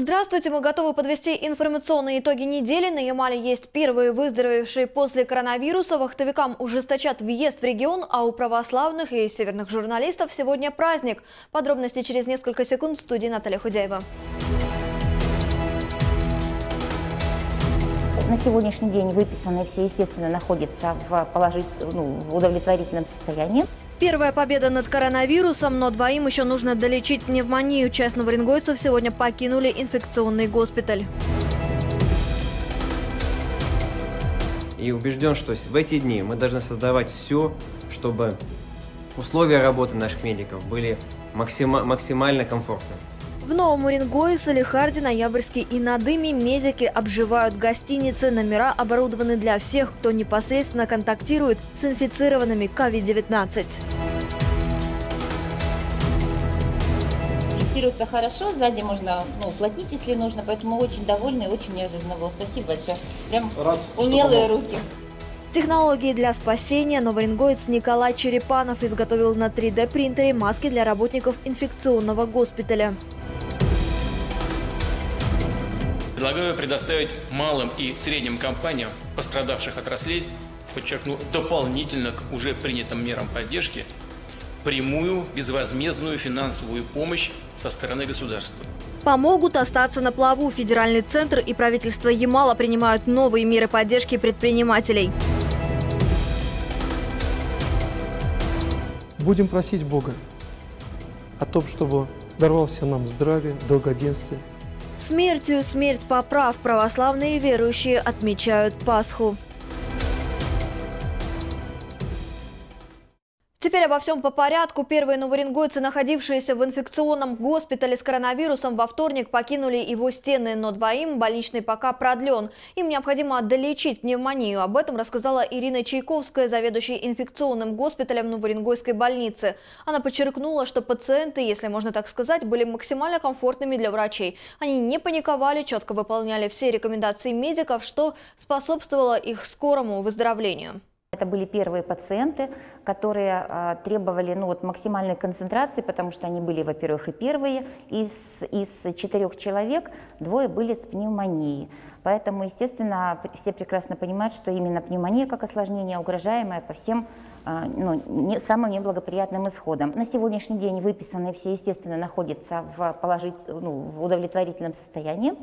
Здравствуйте, мы готовы подвести информационные итоги недели. На Ямале есть первые выздоровевшие после коронавируса. Вахтовикам ужесточат въезд в регион, а у православных и северных журналистов сегодня праздник. Подробности через несколько секунд в студии Наталья Худяева. На сегодняшний день выписанные все, естественно, находятся в, положить, ну, в удовлетворительном состоянии. Первая победа над коронавирусом, но двоим еще нужно долечить пневмонию. Часть новорингойцев сегодня покинули инфекционный госпиталь. И убежден, что в эти дни мы должны создавать все, чтобы условия работы наших медиков были максима максимально комфортными. В Новом Уренгое, Салихарде, Ноябрьске и Надыме медики обживают гостиницы. Номера оборудованы для всех, кто непосредственно контактирует с инфицированными COVID-19. Фиксируется хорошо, сзади можно ну, уплотнить, если нужно, поэтому очень довольны и очень неожиданно было. Спасибо большое. Прям Рад, умелые руки. Технологии для спасения новоренгоец Николай Черепанов изготовил на 3D-принтере маски для работников инфекционного госпиталя. Предлагаю предоставить малым и средним компаниям пострадавших отраслей, подчеркну, дополнительно к уже принятым мерам поддержки, прямую безвозмездную финансовую помощь со стороны государства. Помогут остаться на плаву. Федеральный центр и правительство Ямала принимают новые меры поддержки предпринимателей. Будем просить Бога о том, чтобы даровался нам здравие, долгоденствие, Смертью смерть поправ православные верующие отмечают Пасху. Теперь обо всем по порядку. Первые новоренгойцы, находившиеся в инфекционном госпитале с коронавирусом, во вторник покинули его стены, но двоим больничный пока продлен. Им необходимо долечить пневмонию. Об этом рассказала Ирина Чайковская, заведующая инфекционным госпиталем Новоренгойской больницы. Она подчеркнула, что пациенты, если можно так сказать, были максимально комфортными для врачей. Они не паниковали, четко выполняли все рекомендации медиков, что способствовало их скорому выздоровлению. Это были первые пациенты, которые э, требовали ну, вот, максимальной концентрации, потому что они были, во-первых, и первые. Из, из четырех человек двое были с пневмонией. Поэтому, естественно, все прекрасно понимают, что именно пневмония как осложнение угрожаемое по всем э, ну, не, самым неблагоприятным исходам. На сегодняшний день выписанные все, естественно, находятся в, положить, ну, в удовлетворительном состоянии.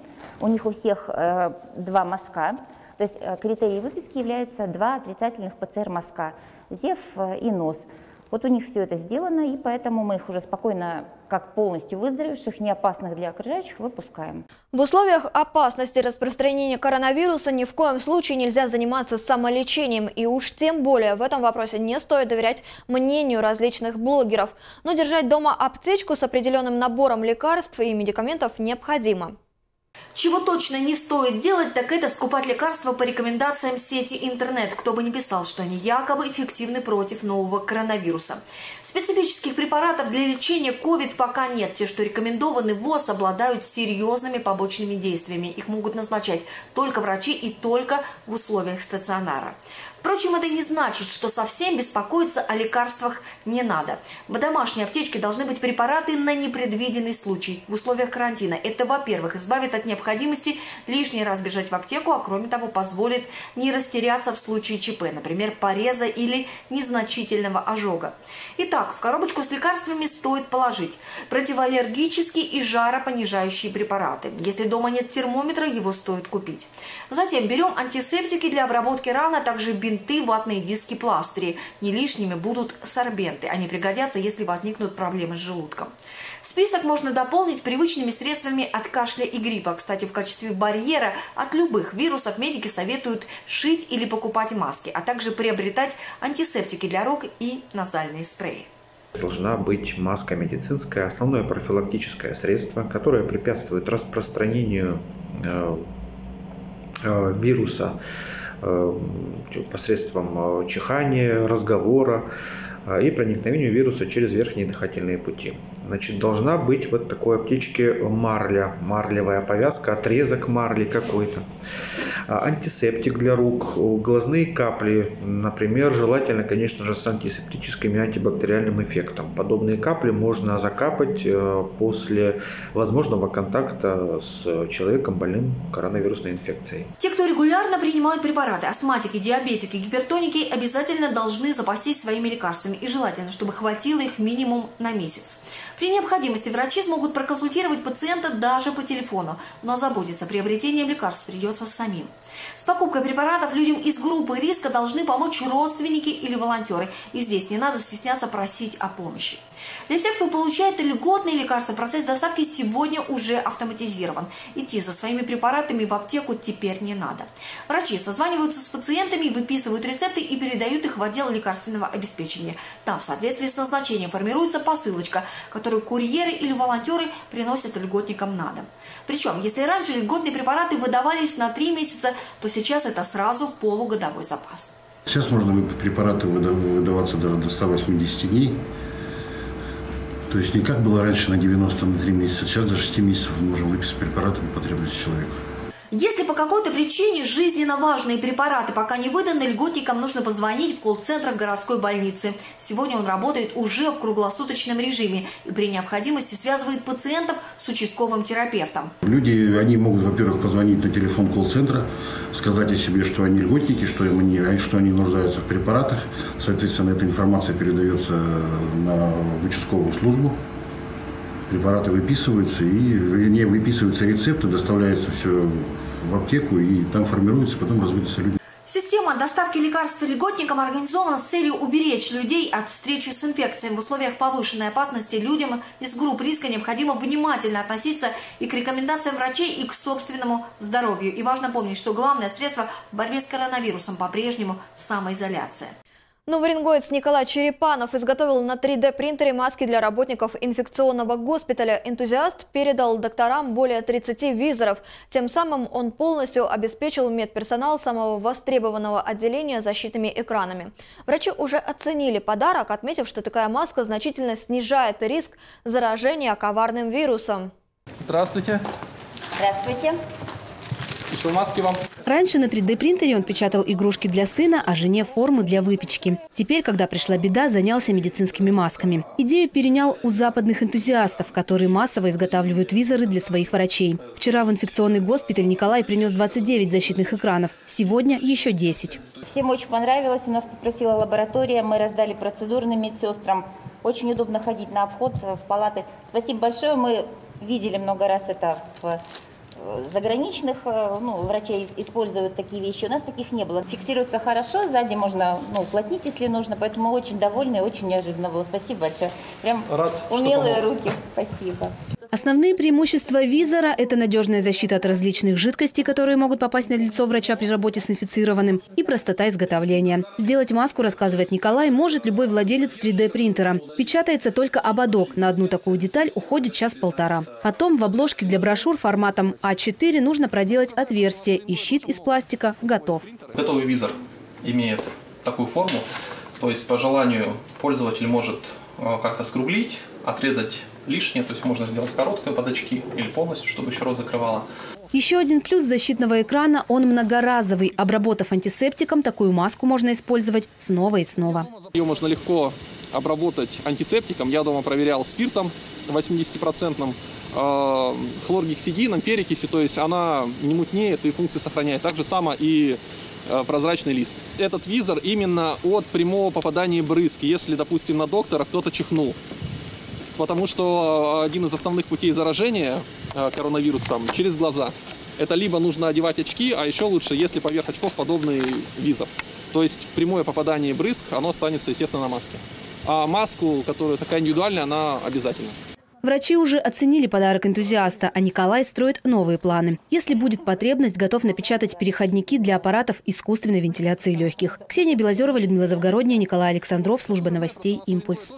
У них у всех э, два мазка. То есть э, критерием выписки являются два отрицательных ПЦР-мазка – ЗЕВ э, и НОС. Вот у них все это сделано, и поэтому мы их уже спокойно, как полностью выздоровевших, не опасных для окружающих, выпускаем. В условиях опасности распространения коронавируса ни в коем случае нельзя заниматься самолечением. И уж тем более в этом вопросе не стоит доверять мнению различных блогеров. Но держать дома аптечку с определенным набором лекарств и медикаментов необходимо. Чего точно не стоит делать, так это скупать лекарства по рекомендациям сети интернет, кто бы ни писал, что они якобы эффективны против нового коронавируса. Специфических препаратов для лечения COVID пока нет. Те, что рекомендованы ВОЗ, обладают серьезными побочными действиями. Их могут назначать только врачи и только в условиях стационара. Впрочем, это не значит, что совсем беспокоиться о лекарствах не надо. В домашней аптечке должны быть препараты на непредвиденный случай в условиях карантина. Это, во-первых, избавит от необходимости лишний раз бежать в аптеку, а кроме того позволит не растеряться в случае ЧП, например, пореза или незначительного ожога. Итак, в коробочку с лекарствами стоит положить противоаллергические и жаропонижающие препараты. Если дома нет термометра, его стоит купить. Затем берем антисептики для обработки ран, а также бинты, ватные диски, пластыри. Не лишними будут сорбенты. Они пригодятся, если возникнут проблемы с желудком. Список можно дополнить привычными средствами от кашля и гриппа. Кстати, в качестве барьера от любых вирусов медики советуют шить или покупать маски, а также приобретать антисептики для рук и назальные спреи. Должна быть маска медицинская, основное профилактическое средство, которое препятствует распространению э, э, вируса э, посредством чихания, разговора, и проникновению вируса через верхние дыхательные пути. Значит, должна быть вот такой аптечке марля, марлевая повязка, отрезок марли какой-то. а, антисептик для рук, глазные капли, например, желательно, конечно же, с антисептическим и антибактериальным эффектом. Подобные капли можно закапать э, после возможного контакта с человеком больным коронавирусной инфекцией. Те, кто регулярно принимают препараты, астматики, диабетики, гипертоники, обязательно должны запастись своими лекарствами и желательно, чтобы хватило их минимум на месяц. При необходимости врачи смогут проконсультировать пациента даже по телефону, но заботиться приобретением лекарств придется самим. С покупкой препаратов людям из группы риска должны помочь родственники или волонтеры. И здесь не надо стесняться просить о помощи. Для всех, кто получает льготные лекарства, процесс доставки сегодня уже автоматизирован. Идти со своими препаратами в аптеку теперь не надо. Врачи созваниваются с пациентами, выписывают рецепты и передают их в отдел лекарственного обеспечения. Там в соответствии с назначением формируется посылочка, которую курьеры или волонтеры приносят льготникам на дом. Причем, если раньше льготные препараты выдавались на 3 месяца, то сейчас это сразу полугодовой запас. Сейчас можно препараты выдаваться до 180 дней. То есть не как было раньше на 90 на 3 месяца, сейчас до 6 месяцев мы можем выписать препараты по потребности человека. Если по какой-то причине жизненно важные препараты пока не выданы, льготникам нужно позвонить в колл-центр городской больницы. Сегодня он работает уже в круглосуточном режиме и при необходимости связывает пациентов с участковым терапевтом. Люди, они могут, во-первых, позвонить на телефон колл-центра, сказать о себе, что они льготники, что, им они, что они нуждаются в препаратах. Соответственно, эта информация передается на участковую службу препараты выписываются, и не выписываются рецепты, доставляется все в аптеку, и там формируется, потом разводится люди. Система доставки лекарств льготникам организована с целью уберечь людей от встречи с инфекциями. В условиях повышенной опасности людям из групп риска необходимо внимательно относиться и к рекомендациям врачей, и к собственному здоровью. И важно помнить, что главное средство в борьбе с коронавирусом по-прежнему самоизоляция. Новоренгоец Николай Черепанов изготовил на 3D-принтере маски для работников инфекционного госпиталя. Энтузиаст передал докторам более 30 визоров. Тем самым он полностью обеспечил медперсонал самого востребованного отделения защитными экранами. Врачи уже оценили подарок, отметив, что такая маска значительно снижает риск заражения коварным вирусом. Здравствуйте. Здравствуйте. Еще маски вам. Раньше на 3D-принтере он печатал игрушки для сына, а жене формы для выпечки. Теперь, когда пришла беда, занялся медицинскими масками. Идею перенял у западных энтузиастов, которые массово изготавливают визоры для своих врачей. Вчера в инфекционный госпиталь Николай принес 29 защитных экранов. Сегодня еще 10. Всем очень понравилось. У нас попросила лаборатория. Мы раздали процедурным медсестрам. Очень удобно ходить на обход в палаты. Спасибо большое. Мы видели много раз это в заграничных э, ну, врачей используют такие вещи. У нас таких не было. Фиксируется хорошо, сзади можно ну, уплотнить, если нужно. Поэтому очень довольны, очень неожиданно было. Спасибо большое. Прям Рад, умелые руки. Спасибо. Основные преимущества визора – это надежная защита от различных жидкостей, которые могут попасть на лицо врача при работе с инфицированным, и простота изготовления. Сделать маску, рассказывает Николай, может любой владелец 3D-принтера. Печатается только ободок. На одну такую деталь уходит час-полтора. Потом в обложке для брошюр форматом А4 нужно проделать отверстие, и щит из пластика готов. Готовый визор имеет такую форму, то есть по желанию пользователь может э, как-то скруглить, отрезать лишнее, то есть можно сделать короткое под очки или полностью, чтобы еще рот закрывало. Еще один плюс защитного экрана – он многоразовый. Обработав антисептиком, такую маску можно использовать снова и снова. Ее можно легко обработать антисептиком. Я дома проверял спиртом 80-процентным, э, хлоргексидином, перекиси, то есть она не мутнеет и функции сохраняет. Так же само и э, прозрачный лист. Этот визор именно от прямого попадания брызг. Если, допустим, на доктора кто-то чихнул, потому что один из основных путей заражения э, коронавирусом через глаза. Это либо нужно одевать очки, а еще лучше, если поверх очков подобный визор. То есть прямое попадание брызг, оно останется, естественно, на маске. А маску, которая такая индивидуальная, она обязательно. Врачи уже оценили подарок энтузиаста, а Николай строит новые планы. Если будет потребность, готов напечатать переходники для аппаратов искусственной вентиляции легких. Ксения Белозерова, Людмила Завгородняя, Николай Александров, служба новостей «Импульс».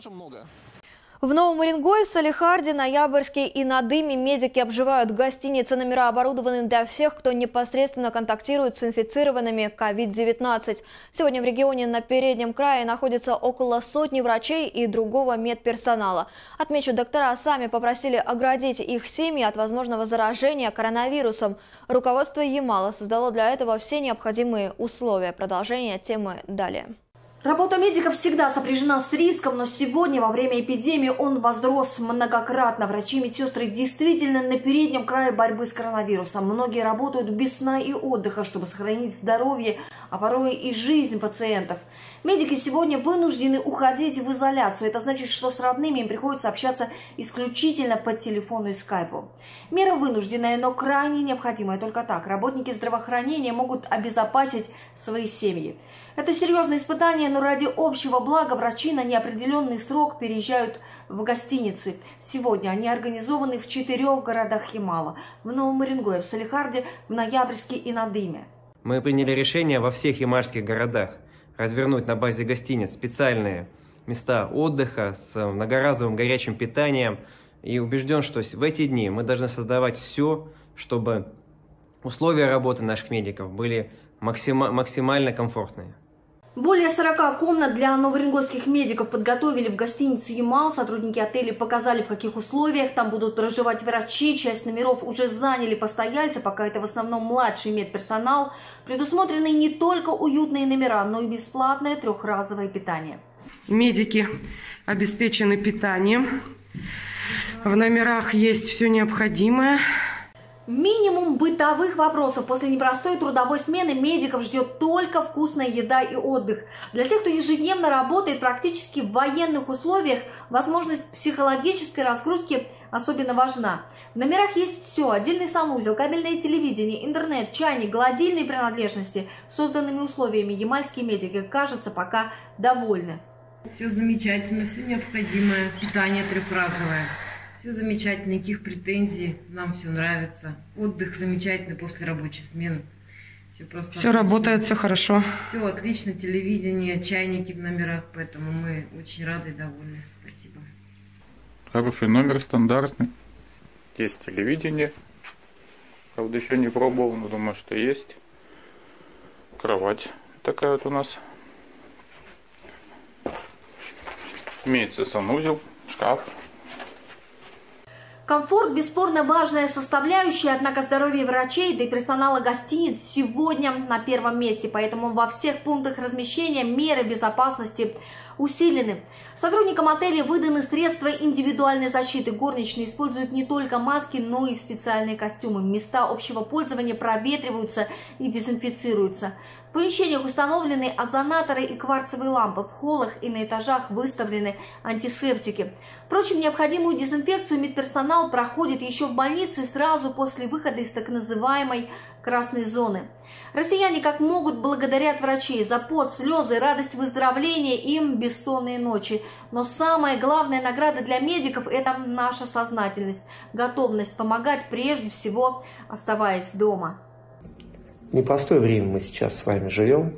В Новом Уренгое, Салихарде, Ноябрьске и на медики обживают гостиницы. Номера оборудованы для всех, кто непосредственно контактирует с инфицированными COVID-19. Сегодня в регионе на переднем крае находится около сотни врачей и другого медперсонала. Отмечу, доктора сами попросили оградить их семьи от возможного заражения коронавирусом. Руководство Ямала создало для этого все необходимые условия. Продолжение темы далее. Работа медиков всегда сопряжена с риском, но сегодня, во время эпидемии, он возрос многократно. Врачи и медсестры действительно на переднем крае борьбы с коронавирусом. Многие работают без сна и отдыха, чтобы сохранить здоровье, а порой и жизнь пациентов. Медики сегодня вынуждены уходить в изоляцию. Это значит, что с родными им приходится общаться исключительно по телефону и скайпу. Мера вынужденная, но крайне необходимая. Только так работники здравоохранения могут обезопасить свои семьи. Это серьезное испытание, но ради общего блага врачи на неопределенный срок переезжают в гостиницы. Сегодня они организованы в четырех городах Ямала. В Новом Уренгое, в Салихарде, в Ноябрьске и на Дыме. Мы приняли решение во всех ямальских городах развернуть на базе гостиниц специальные места отдыха с многоразовым горячим питанием. И убежден, что в эти дни мы должны создавать все, чтобы условия работы наших медиков были максимально комфортные. Более 40 комнат для новоренгойских медиков подготовили в гостинице «Ямал». Сотрудники отеля показали, в каких условиях там будут проживать врачи. Часть номеров уже заняли постояльцы, пока это в основном младший медперсонал. Предусмотрены не только уютные номера, но и бесплатное трехразовое питание. Медики обеспечены питанием. В номерах есть все необходимое. Минимум бытовых вопросов. После непростой трудовой смены медиков ждет только вкусная еда и отдых. Для тех, кто ежедневно работает практически в военных условиях, возможность психологической разгрузки особенно важна. В номерах есть все. Отдельный санузел, кабельное телевидение, интернет, чайник, гладильные принадлежности. Созданными условиями ямальские медики, кажется, пока довольны. Все замечательно, все необходимое. Питание трехразовое. Все замечательно, никаких претензий, нам все нравится. Отдых замечательный после рабочей смены. Все просто Все отлично. работает, все хорошо. Все отлично, телевидение, чайники в номерах, поэтому мы очень рады и довольны. Спасибо. Хороший номер, стандартный. Есть телевидение. Правда, еще не пробовал, но думаю, что есть. Кровать такая вот у нас. Имеется санузел, шкаф. Комфорт – бесспорно важная составляющая, однако здоровье врачей, да и персонала гостиниц сегодня на первом месте, поэтому во всех пунктах размещения меры безопасности усилены. Сотрудникам отеля выданы средства индивидуальной защиты. Горничные используют не только маски, но и специальные костюмы. Места общего пользования проветриваются и дезинфицируются. В помещениях установлены озонаторы и кварцевые лампы. В холлах и на этажах выставлены антисептики. Впрочем, необходимую дезинфекцию медперсонал проходит еще в больнице сразу после выхода из так называемой красной зоны. Россияне как могут благодарят врачей за пот, слезы, радость выздоровления, им бессонные ночи. Но самая главная награда для медиков – это наша сознательность, готовность помогать прежде всего, оставаясь дома непростое время мы сейчас с вами живем.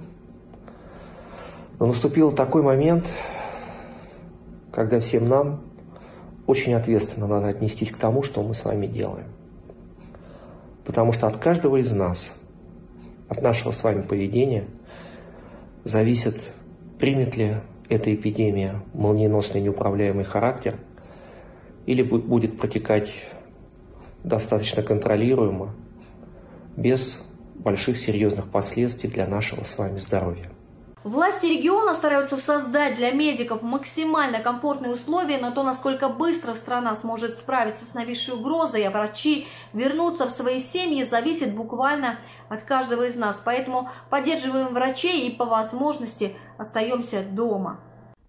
Но наступил такой момент, когда всем нам очень ответственно надо отнестись к тому, что мы с вами делаем. Потому что от каждого из нас, от нашего с вами поведения, зависит, примет ли эта эпидемия молниеносный неуправляемый характер или будет протекать достаточно контролируемо, без больших серьезных последствий для нашего с вами здоровья. Власти региона стараются создать для медиков максимально комфортные условия, но то, насколько быстро страна сможет справиться с нависшей угрозой, а врачи вернуться в свои семьи, зависит буквально от каждого из нас. Поэтому поддерживаем врачей и по возможности остаемся дома.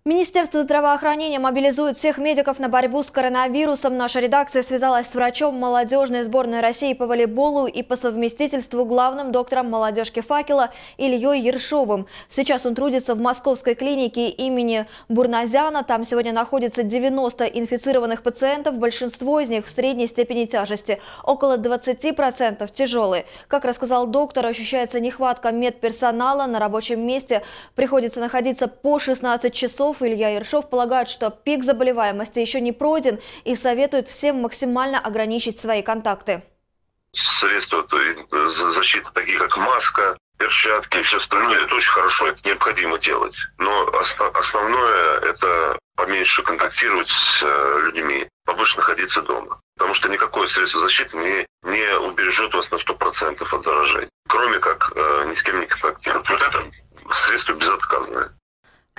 Министерство здравоохранения мобилизует всех медиков на борьбу с коронавирусом. Наша редакция связалась с врачом молодежной сборной России по волейболу и по совместительству главным доктором молодежки «Факела» Ильей Ершовым. Сейчас он трудится в московской клинике имени Бурназяна. Там сегодня находится 90 инфицированных пациентов, большинство из них в средней степени тяжести, около 20% тяжелые. Как рассказал доктор, ощущается нехватка медперсонала на рабочем месте. Приходится находиться по 16 часов Ершов. Илья Ершов полагает, что пик заболеваемости еще не пройден и советует всем максимально ограничить свои контакты. Средства защиты, такие как маска, перчатки и все остальное, это очень хорошо, это необходимо делать. Но основное – это поменьше контактировать с э, людьми, побольше находиться дома. Потому что никакое средство защиты не, не убережет вас на 100% от заражения. Кроме как э, ни с кем не контактировать. Вот это средство безотказное.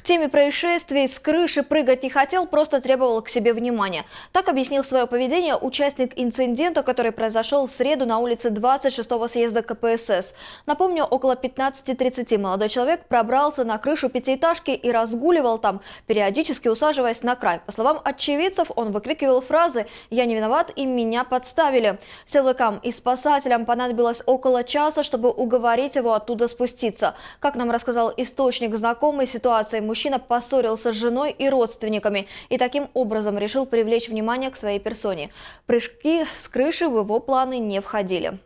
К теме происшествий с крыши прыгать не хотел, просто требовал к себе внимания. Так объяснил свое поведение участник инцидента, который произошел в среду на улице 26-го съезда КПСС. Напомню, около 15.30 молодой человек пробрался на крышу пятиэтажки и разгуливал там, периодически усаживаясь на край. По словам очевидцев, он выкрикивал фразы «Я не виноват и меня подставили». Силовикам и спасателям понадобилось около часа, чтобы уговорить его оттуда спуститься. Как нам рассказал источник знакомой ситуации, мужчина поссорился с женой и родственниками и таким образом решил привлечь внимание к своей персоне. Прыжки с крыши в его планы не входили.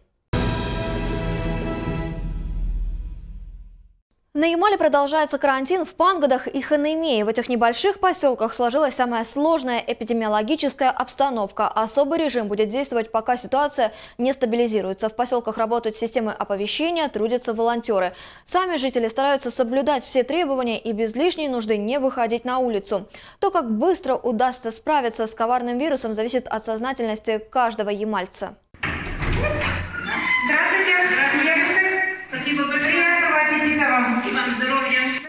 На Ямале продолжается карантин в Пангадах и Ханемее. В этих небольших поселках сложилась самая сложная эпидемиологическая обстановка. Особый режим будет действовать, пока ситуация не стабилизируется. В поселках работают системы оповещения, трудятся волонтеры. Сами жители стараются соблюдать все требования и без лишней нужды не выходить на улицу. То, как быстро удастся справиться с коварным вирусом, зависит от сознательности каждого ямальца. Здравствуйте, девушек. Спасибо большое.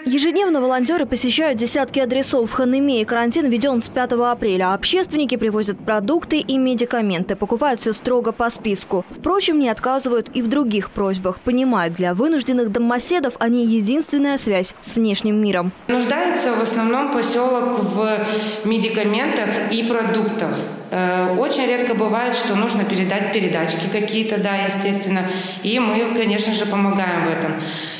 Ежедневно волонтеры посещают десятки адресов в Ханеме, и карантин введен с 5 апреля. Общественники привозят продукты и медикаменты, покупают все строго по списку. Впрочем, не отказывают и в других просьбах. Понимают, для вынужденных домоседов они единственная связь с внешним миром. Нуждается в основном поселок в медикаментах и продуктах. Э, очень редко бывает, что нужно передать передачки какие-то, да, естественно. И мы, конечно же, помогаем в этом.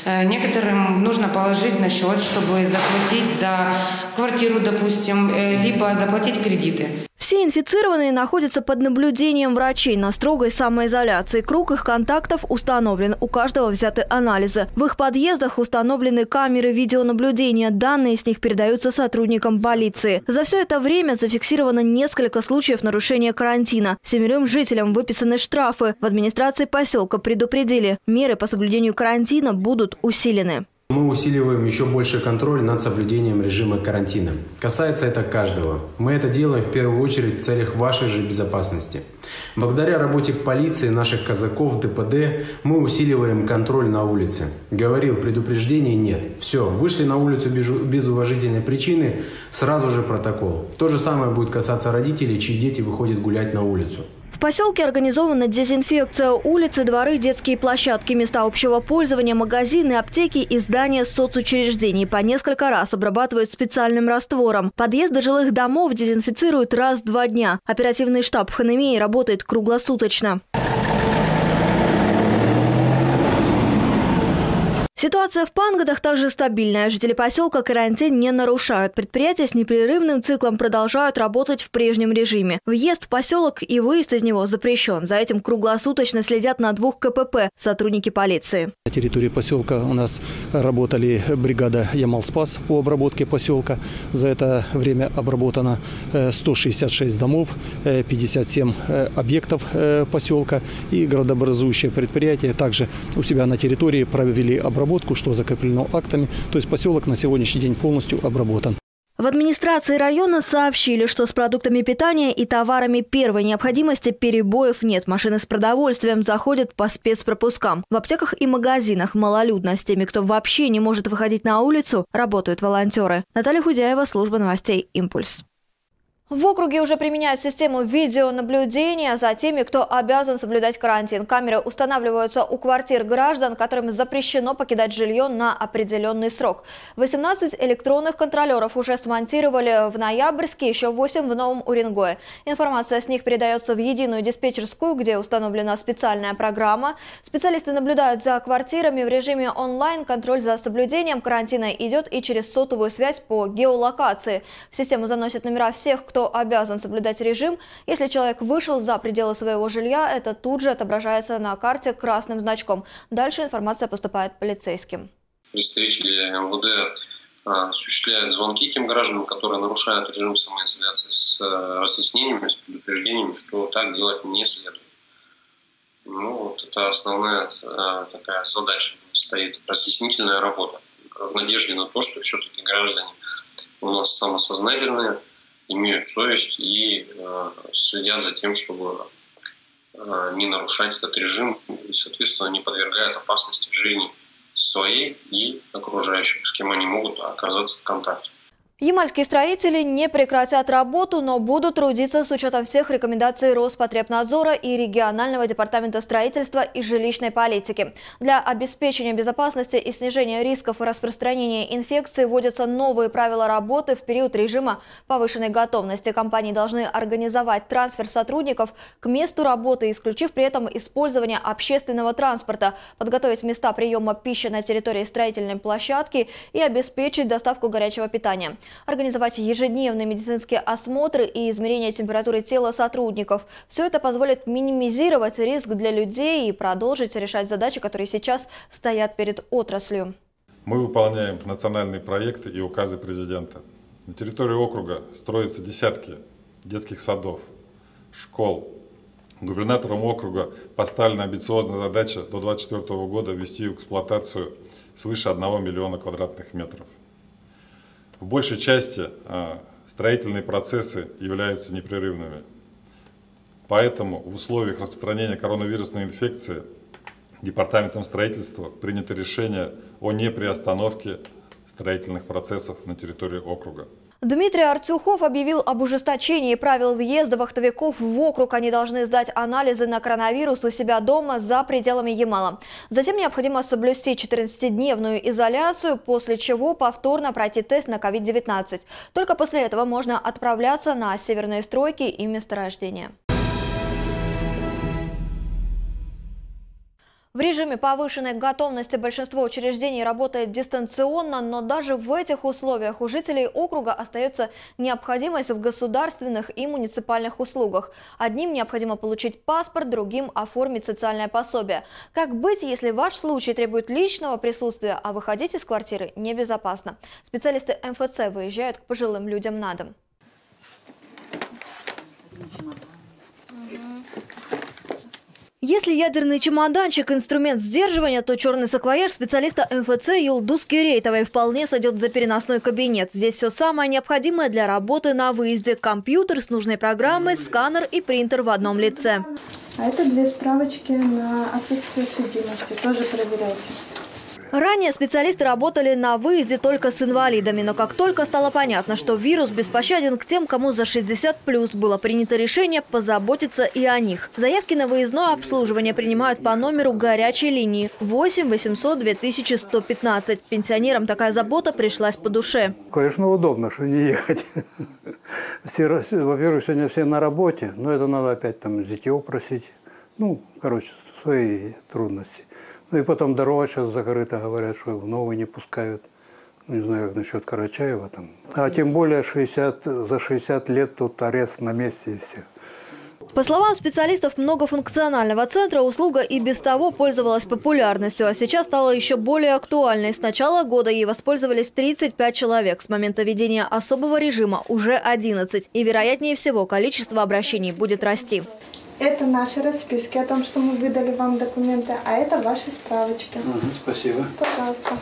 Э, некоторым нужно положить на счет, чтобы заплатить за квартиру, допустим, э, либо заплатить кредиты. Все инфицированные находятся под наблюдением врачей на строгой самоизоляции. Круг их контактов установлен. У каждого взяты анализы. В их подъездах установлены камеры видеонаблюдения. Данные с них передаются сотрудникам полиции. За все это время зафиксировано несколько случаев нарушения карантина. Семерым жителям выписаны штрафы. В администрации поселка предупредили. Меры по соблюдению карантина будут усилены. Мы усиливаем еще больше контроль над соблюдением режима карантина. Касается это каждого. Мы это делаем в первую очередь в целях вашей же безопасности. Благодаря работе полиции, наших казаков, ДПД, мы усиливаем контроль на улице. Говорил, предупреждений нет. Все, вышли на улицу без уважительной причины, сразу же протокол. То же самое будет касаться родителей, чьи дети выходят гулять на улицу. В поселке организована дезинфекция улицы, дворы, детские площадки, места общего пользования, магазины, аптеки и здания соцучреждений. По несколько раз обрабатывают специальным раствором. Подъезды жилых домов дезинфицируют раз в два дня. Оперативный штаб в Ханемее работает круглосуточно. Ситуация в Пангадах также стабильная. Жители поселка карантин не нарушают. Предприятия с непрерывным циклом продолжают работать в прежнем режиме. Въезд в поселок и выезд из него запрещен. За этим круглосуточно следят на двух КПП сотрудники полиции. На территории поселка у нас работали бригада Ямалспас по обработке поселка. За это время обработано 166 э, домов, 57 э, э, объектов поселка и градообразующие предприятия также у себя на территории провели обработку обработку, что закреплено актами. То есть поселок на сегодняшний день полностью обработан. В администрации района сообщили, что с продуктами питания и товарами первой необходимости перебоев нет. Машины с продовольствием заходят по спецпропускам. В аптеках и магазинах малолюдно. С теми, кто вообще не может выходить на улицу, работают волонтеры. Наталья Худяева, служба новостей «Импульс». В округе уже применяют систему видеонаблюдения за теми, кто обязан соблюдать карантин. Камеры устанавливаются у квартир граждан, которым запрещено покидать жилье на определенный срок. 18 электронных контролеров уже смонтировали в Ноябрьске, еще 8 в Новом Уренгое. Информация с них передается в единую диспетчерскую, где установлена специальная программа. Специалисты наблюдают за квартирами в режиме онлайн. Контроль за соблюдением карантина идет и через сотовую связь по геолокации. В систему заносят номера всех, кто кто обязан соблюдать режим. Если человек вышел за пределы своего жилья, это тут же отображается на карте красным значком. Дальше информация поступает полицейским. Представители МВД осуществляет звонки тем гражданам, которые нарушают режим самоизоляции с э, разъяснениями, с предупреждениями, что так делать не следует. Ну, вот это основная э, такая задача стоит, разъяснительная работа, в надежде на то, что все-таки граждане у нас самосознательные, имеют совесть и э, следят за тем, чтобы э, не нарушать этот режим и, соответственно, не подвергают опасности жизни своей и окружающих, с кем они могут оказаться в контакте. Ямальские строители не прекратят работу, но будут трудиться с учетом всех рекомендаций Роспотребнадзора и регионального департамента строительства и жилищной политики. Для обеспечения безопасности и снижения рисков распространения инфекции вводятся новые правила работы в период режима повышенной готовности. Компании должны организовать трансфер сотрудников к месту работы, исключив при этом использование общественного транспорта, подготовить места приема пищи на территории строительной площадки и обеспечить доставку горячего питания организовать ежедневные медицинские осмотры и измерение температуры тела сотрудников. Все это позволит минимизировать риск для людей и продолжить решать задачи, которые сейчас стоят перед отраслью. Мы выполняем национальные проекты и указы президента. На территории округа строятся десятки детских садов, школ. Губернатором округа поставлена амбициозная задача до 2024 года ввести в эксплуатацию свыше 1 миллиона квадратных метров. В большей части а, строительные процессы являются непрерывными. Поэтому в условиях распространения коронавирусной инфекции Департаментом строительства принято решение о неприостановке строительных процессов на территории округа. Дмитрий Артюхов объявил об ужесточении правил въезда вахтовиков в округ. Они должны сдать анализы на коронавирус у себя дома за пределами Ямала. Затем необходимо соблюсти 14-дневную изоляцию, после чего повторно пройти тест на COVID-19. Только после этого можно отправляться на северные стройки и месторождения. В режиме повышенной готовности большинство учреждений работает дистанционно, но даже в этих условиях у жителей округа остается необходимость в государственных и муниципальных услугах. Одним необходимо получить паспорт, другим оформить социальное пособие. Как быть, если ваш случай требует личного присутствия, а выходить из квартиры небезопасно? Специалисты МФЦ выезжают к пожилым людям на дом. Если ядерный чемоданчик – инструмент сдерживания, то черный саквояж специалиста МФЦ Юлдус Кирейтовой вполне сойдет за переносной кабинет. Здесь все самое необходимое для работы на выезде – компьютер с нужной программой, сканер и принтер в одном лице. А это две справочки на отсутствие судимости. Тоже проверяйте. Ранее специалисты работали на выезде только с инвалидами, но как только стало понятно, что вирус беспощаден к тем, кому за 60+, было принято решение позаботиться и о них. Заявки на выездное обслуживание принимают по номеру горячей линии 8 800 2115. Пенсионерам такая забота пришлась по душе. Конечно, удобно, что не ехать. Во-первых, сегодня все на работе, но это надо опять там детей просить. Ну, короче, свои трудности. Ну и потом дорога сейчас закрыта, говорят, что в новый не пускают. Ну, не знаю, как насчет Карачаева там. А тем более 60, за 60 лет тут арест на месте и все. По словам специалистов многофункционального центра, услуга и без того пользовалась популярностью, а сейчас стала еще более актуальной. С начала года ей воспользовались 35 человек. С момента введения особого режима уже 11. И, вероятнее всего, количество обращений будет расти. Это наши расписки о том, что мы выдали вам документы, а это ваши справочки. Угу, спасибо. Пожалуйста.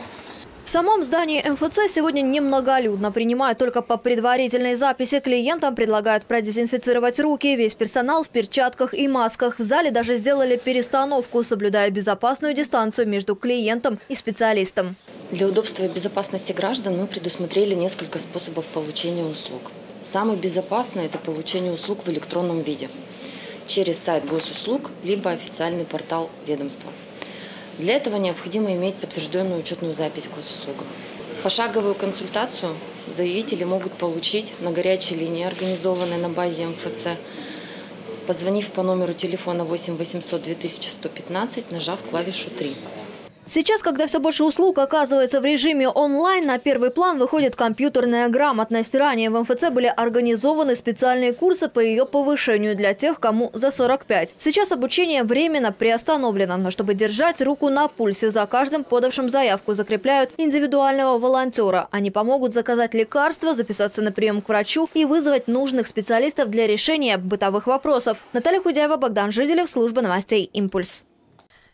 В самом здании МФЦ сегодня немноголюдно. Принимают только по предварительной записи. Клиентам предлагают продезинфицировать руки. Весь персонал в перчатках и масках. В зале даже сделали перестановку, соблюдая безопасную дистанцию между клиентом и специалистом. Для удобства и безопасности граждан мы предусмотрели несколько способов получения услуг. Самый безопасный – это получение услуг в электронном виде через сайт госуслуг, либо официальный портал ведомства. Для этого необходимо иметь подтвержденную учетную запись в госуслугах. Пошаговую консультацию заявители могут получить на горячей линии, организованной на базе МФЦ, позвонив по номеру телефона 8 800 2115, нажав клавишу 3. Сейчас, когда все больше услуг оказывается в режиме онлайн, на первый план выходит компьютерная грамотность. Ранее в МФЦ были организованы специальные курсы по ее повышению для тех, кому за 45. Сейчас обучение временно приостановлено, но чтобы держать руку на пульсе, за каждым подавшим заявку закрепляют индивидуального волонтера. Они помогут заказать лекарства, записаться на прием к врачу и вызвать нужных специалистов для решения бытовых вопросов. Наталья Худяева, Богдан Жиделев, служба новостей «Импульс».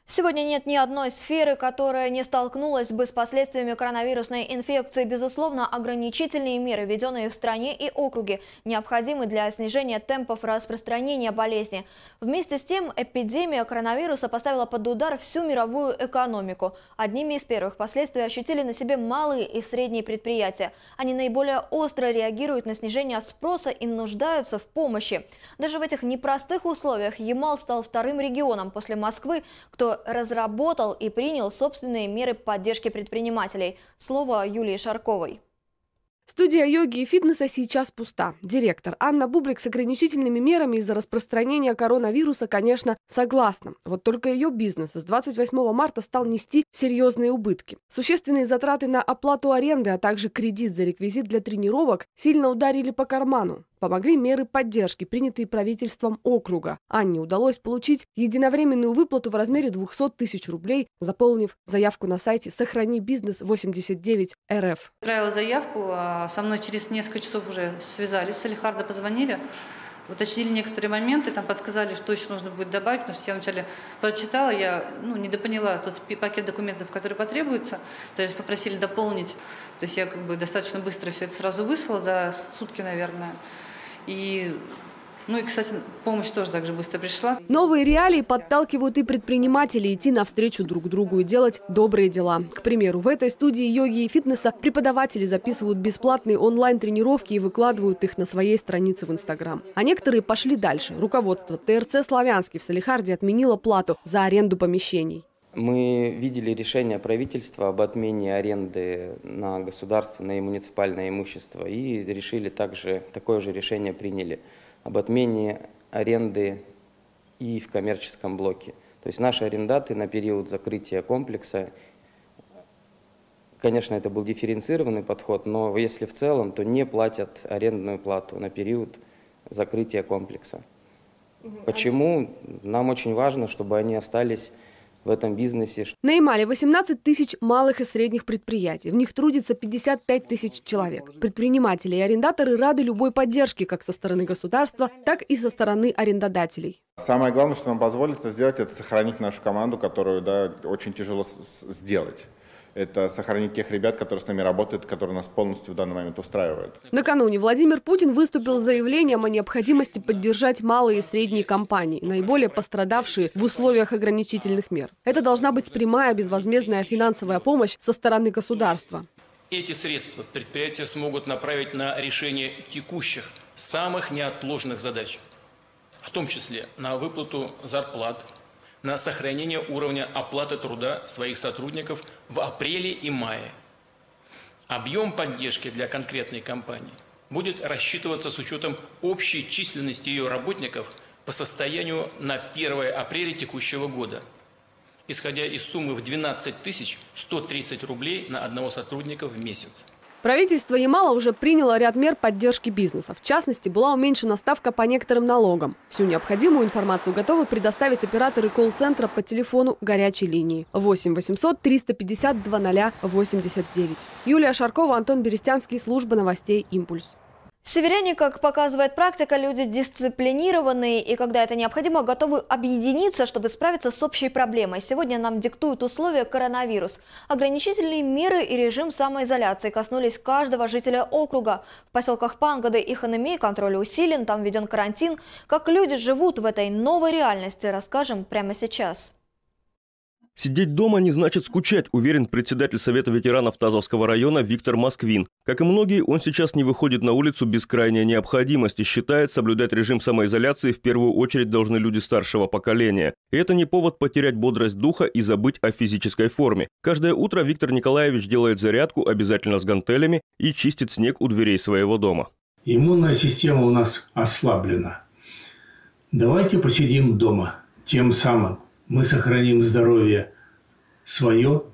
Сегодня нет ни одной сферы, которая не столкнулась бы с последствиями коронавирусной инфекции. Безусловно, ограничительные меры, введенные в стране и округе, необходимы для снижения темпов распространения болезни. Вместе с тем, эпидемия коронавируса поставила под удар всю мировую экономику. Одними из первых последствий ощутили на себе малые и средние предприятия. Они наиболее остро реагируют на снижение спроса и нуждаются в помощи. Даже в этих непростых условиях Ямал стал вторым регионом после Москвы, кто разработал и принял собственные меры поддержки предпринимателей. Слово Юлии Шарковой. Студия йоги и фитнеса сейчас пуста. Директор Анна Бублик с ограничительными мерами из-за распространения коронавируса, конечно, согласна. Вот только ее бизнес с 28 марта стал нести серьезные убытки. Существенные затраты на оплату аренды, а также кредит за реквизит для тренировок сильно ударили по карману помогли меры поддержки, принятые правительством округа. Анне удалось получить единовременную выплату в размере 200 тысяч рублей, заполнив заявку на сайте «Сохрани бизнес 89 РФ». Отправила заявку, а со мной через несколько часов уже связались, с Алихардо позвонили уточнили некоторые моменты, там подсказали, что еще нужно будет добавить, потому что я вначале прочитала, я ну, недопоняла тот пакет документов, который потребуется, то есть попросили дополнить, то есть я как бы достаточно быстро все это сразу выслала, за сутки, наверное. И ну и, кстати, помощь тоже так же быстро пришла. Новые реалии подталкивают и предпринимателей идти навстречу друг другу и делать добрые дела. К примеру, в этой студии йоги и фитнеса преподаватели записывают бесплатные онлайн-тренировки и выкладывают их на своей странице в Инстаграм. А некоторые пошли дальше. Руководство ТРЦ «Славянский» в Салихарде отменило плату за аренду помещений. Мы видели решение правительства об отмене аренды на государственное и муниципальное имущество и решили также, такое же решение приняли об отмене аренды и в коммерческом блоке. То есть наши арендаты на период закрытия комплекса, конечно, это был дифференцированный подход, но если в целом, то не платят арендную плату на период закрытия комплекса. Почему? Нам очень важно, чтобы они остались в этом бизнесе. На Ямале 18 тысяч малых и средних предприятий. В них трудится 55 тысяч человек. Предприниматели и арендаторы рады любой поддержке как со стороны государства, так и со стороны арендодателей. Самое главное, что нам позволит это сделать, это сохранить нашу команду, которую да, очень тяжело сделать это сохранить тех ребят, которые с нами работают, которые нас полностью в данный момент устраивают. Накануне Владимир Путин выступил с заявлением о необходимости поддержать малые и средние компании, наиболее пострадавшие в условиях ограничительных мер. Это должна быть прямая безвозмездная финансовая помощь со стороны государства. Эти средства предприятия смогут направить на решение текущих, самых неотложных задач, в том числе на выплату зарплат, на сохранение уровня оплаты труда своих сотрудников в апреле и мае. Объем поддержки для конкретной компании будет рассчитываться с учетом общей численности ее работников по состоянию на 1 апреля текущего года, исходя из суммы в 12 130 рублей на одного сотрудника в месяц. Правительство Ямала уже приняло ряд мер поддержки бизнеса. В частности, была уменьшена ставка по некоторым налогам. Всю необходимую информацию готовы предоставить операторы колл-центра по телефону горячей линии 8 800 350 2089. Юлия Шаркова, Антон Берестянский, служба новостей «Импульс». Северяне, как показывает практика, люди дисциплинированные и, когда это необходимо, готовы объединиться, чтобы справиться с общей проблемой. Сегодня нам диктуют условия коронавирус. Ограничительные меры и режим самоизоляции коснулись каждого жителя округа. В поселках Пангады и Ханемей контроль усилен, там введен карантин. Как люди живут в этой новой реальности, расскажем прямо сейчас. Сидеть дома не значит скучать, уверен председатель Совета ветеранов Тазовского района Виктор Москвин. Как и многие, он сейчас не выходит на улицу без крайней необходимости. Считает, соблюдать режим самоизоляции в первую очередь должны люди старшего поколения. И это не повод потерять бодрость духа и забыть о физической форме. Каждое утро Виктор Николаевич делает зарядку обязательно с гантелями и чистит снег у дверей своего дома. Иммунная система у нас ослаблена. Давайте посидим дома. Тем самым мы сохраним здоровье свое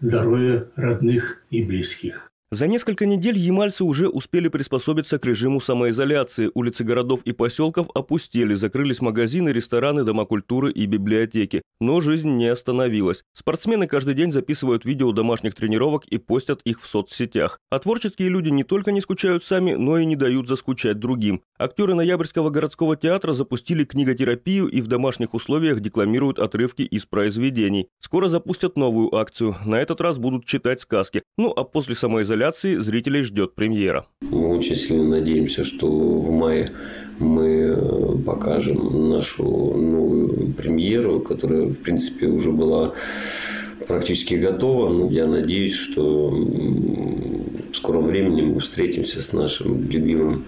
здоровье родных и близких. За несколько недель ямальцы уже успели приспособиться к режиму самоизоляции. Улицы городов и поселков опустели, закрылись магазины, рестораны, дома культуры и библиотеки. Но жизнь не остановилась. Спортсмены каждый день записывают видео домашних тренировок и постят их в соцсетях. А творческие люди не только не скучают сами, но и не дают заскучать другим. Актеры Ноябрьского городского театра запустили книготерапию и в домашних условиях декламируют отрывки из произведений. Скоро запустят новую акцию. На этот раз будут читать сказки. Ну а после самоизоляции инсталляции зрителей ждет премьера. Мы очень сильно надеемся, что в мае мы э, покажем нашу новую премьеру, которая, в принципе, уже была практически готова. Но я надеюсь, что в скором времени мы встретимся с нашим любимым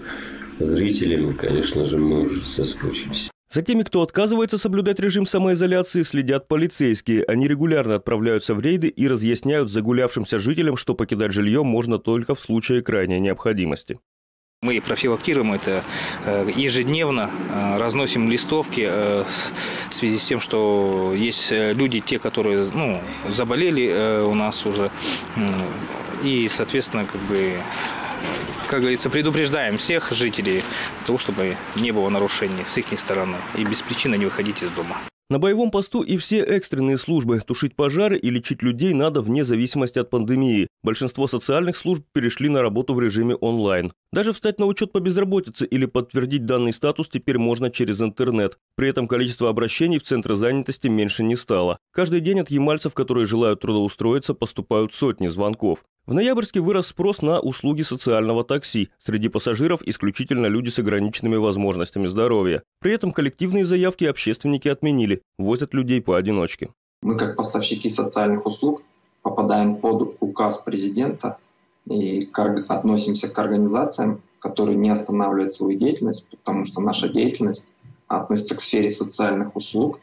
зрителем. Конечно же, мы уже соскучились. За теми, кто отказывается соблюдать режим самоизоляции, следят полицейские. Они регулярно отправляются в рейды и разъясняют загулявшимся жителям, что покидать жилье можно только в случае крайней необходимости. Мы профилактируем это э, ежедневно, э, разносим листовки э, в связи с тем, что есть люди, те, которые ну, заболели у нас уже, и, соответственно, как бы как говорится, предупреждаем всех жителей для того, чтобы не было нарушений с их стороны и без причины не выходить из дома. На боевом посту и все экстренные службы. Тушить пожары и лечить людей надо вне зависимости от пандемии. Большинство социальных служб перешли на работу в режиме онлайн. Даже встать на учет по безработице или подтвердить данный статус теперь можно через интернет. При этом количество обращений в центры занятости меньше не стало. Каждый день от ямальцев, которые желают трудоустроиться, поступают сотни звонков. В ноябрьске вырос спрос на услуги социального такси. Среди пассажиров исключительно люди с ограниченными возможностями здоровья. При этом коллективные заявки общественники отменили, возят людей поодиночке. Мы как поставщики социальных услуг попадаем под указ президента и относимся к организациям, которые не останавливают свою деятельность, потому что наша деятельность относится к сфере социальных услуг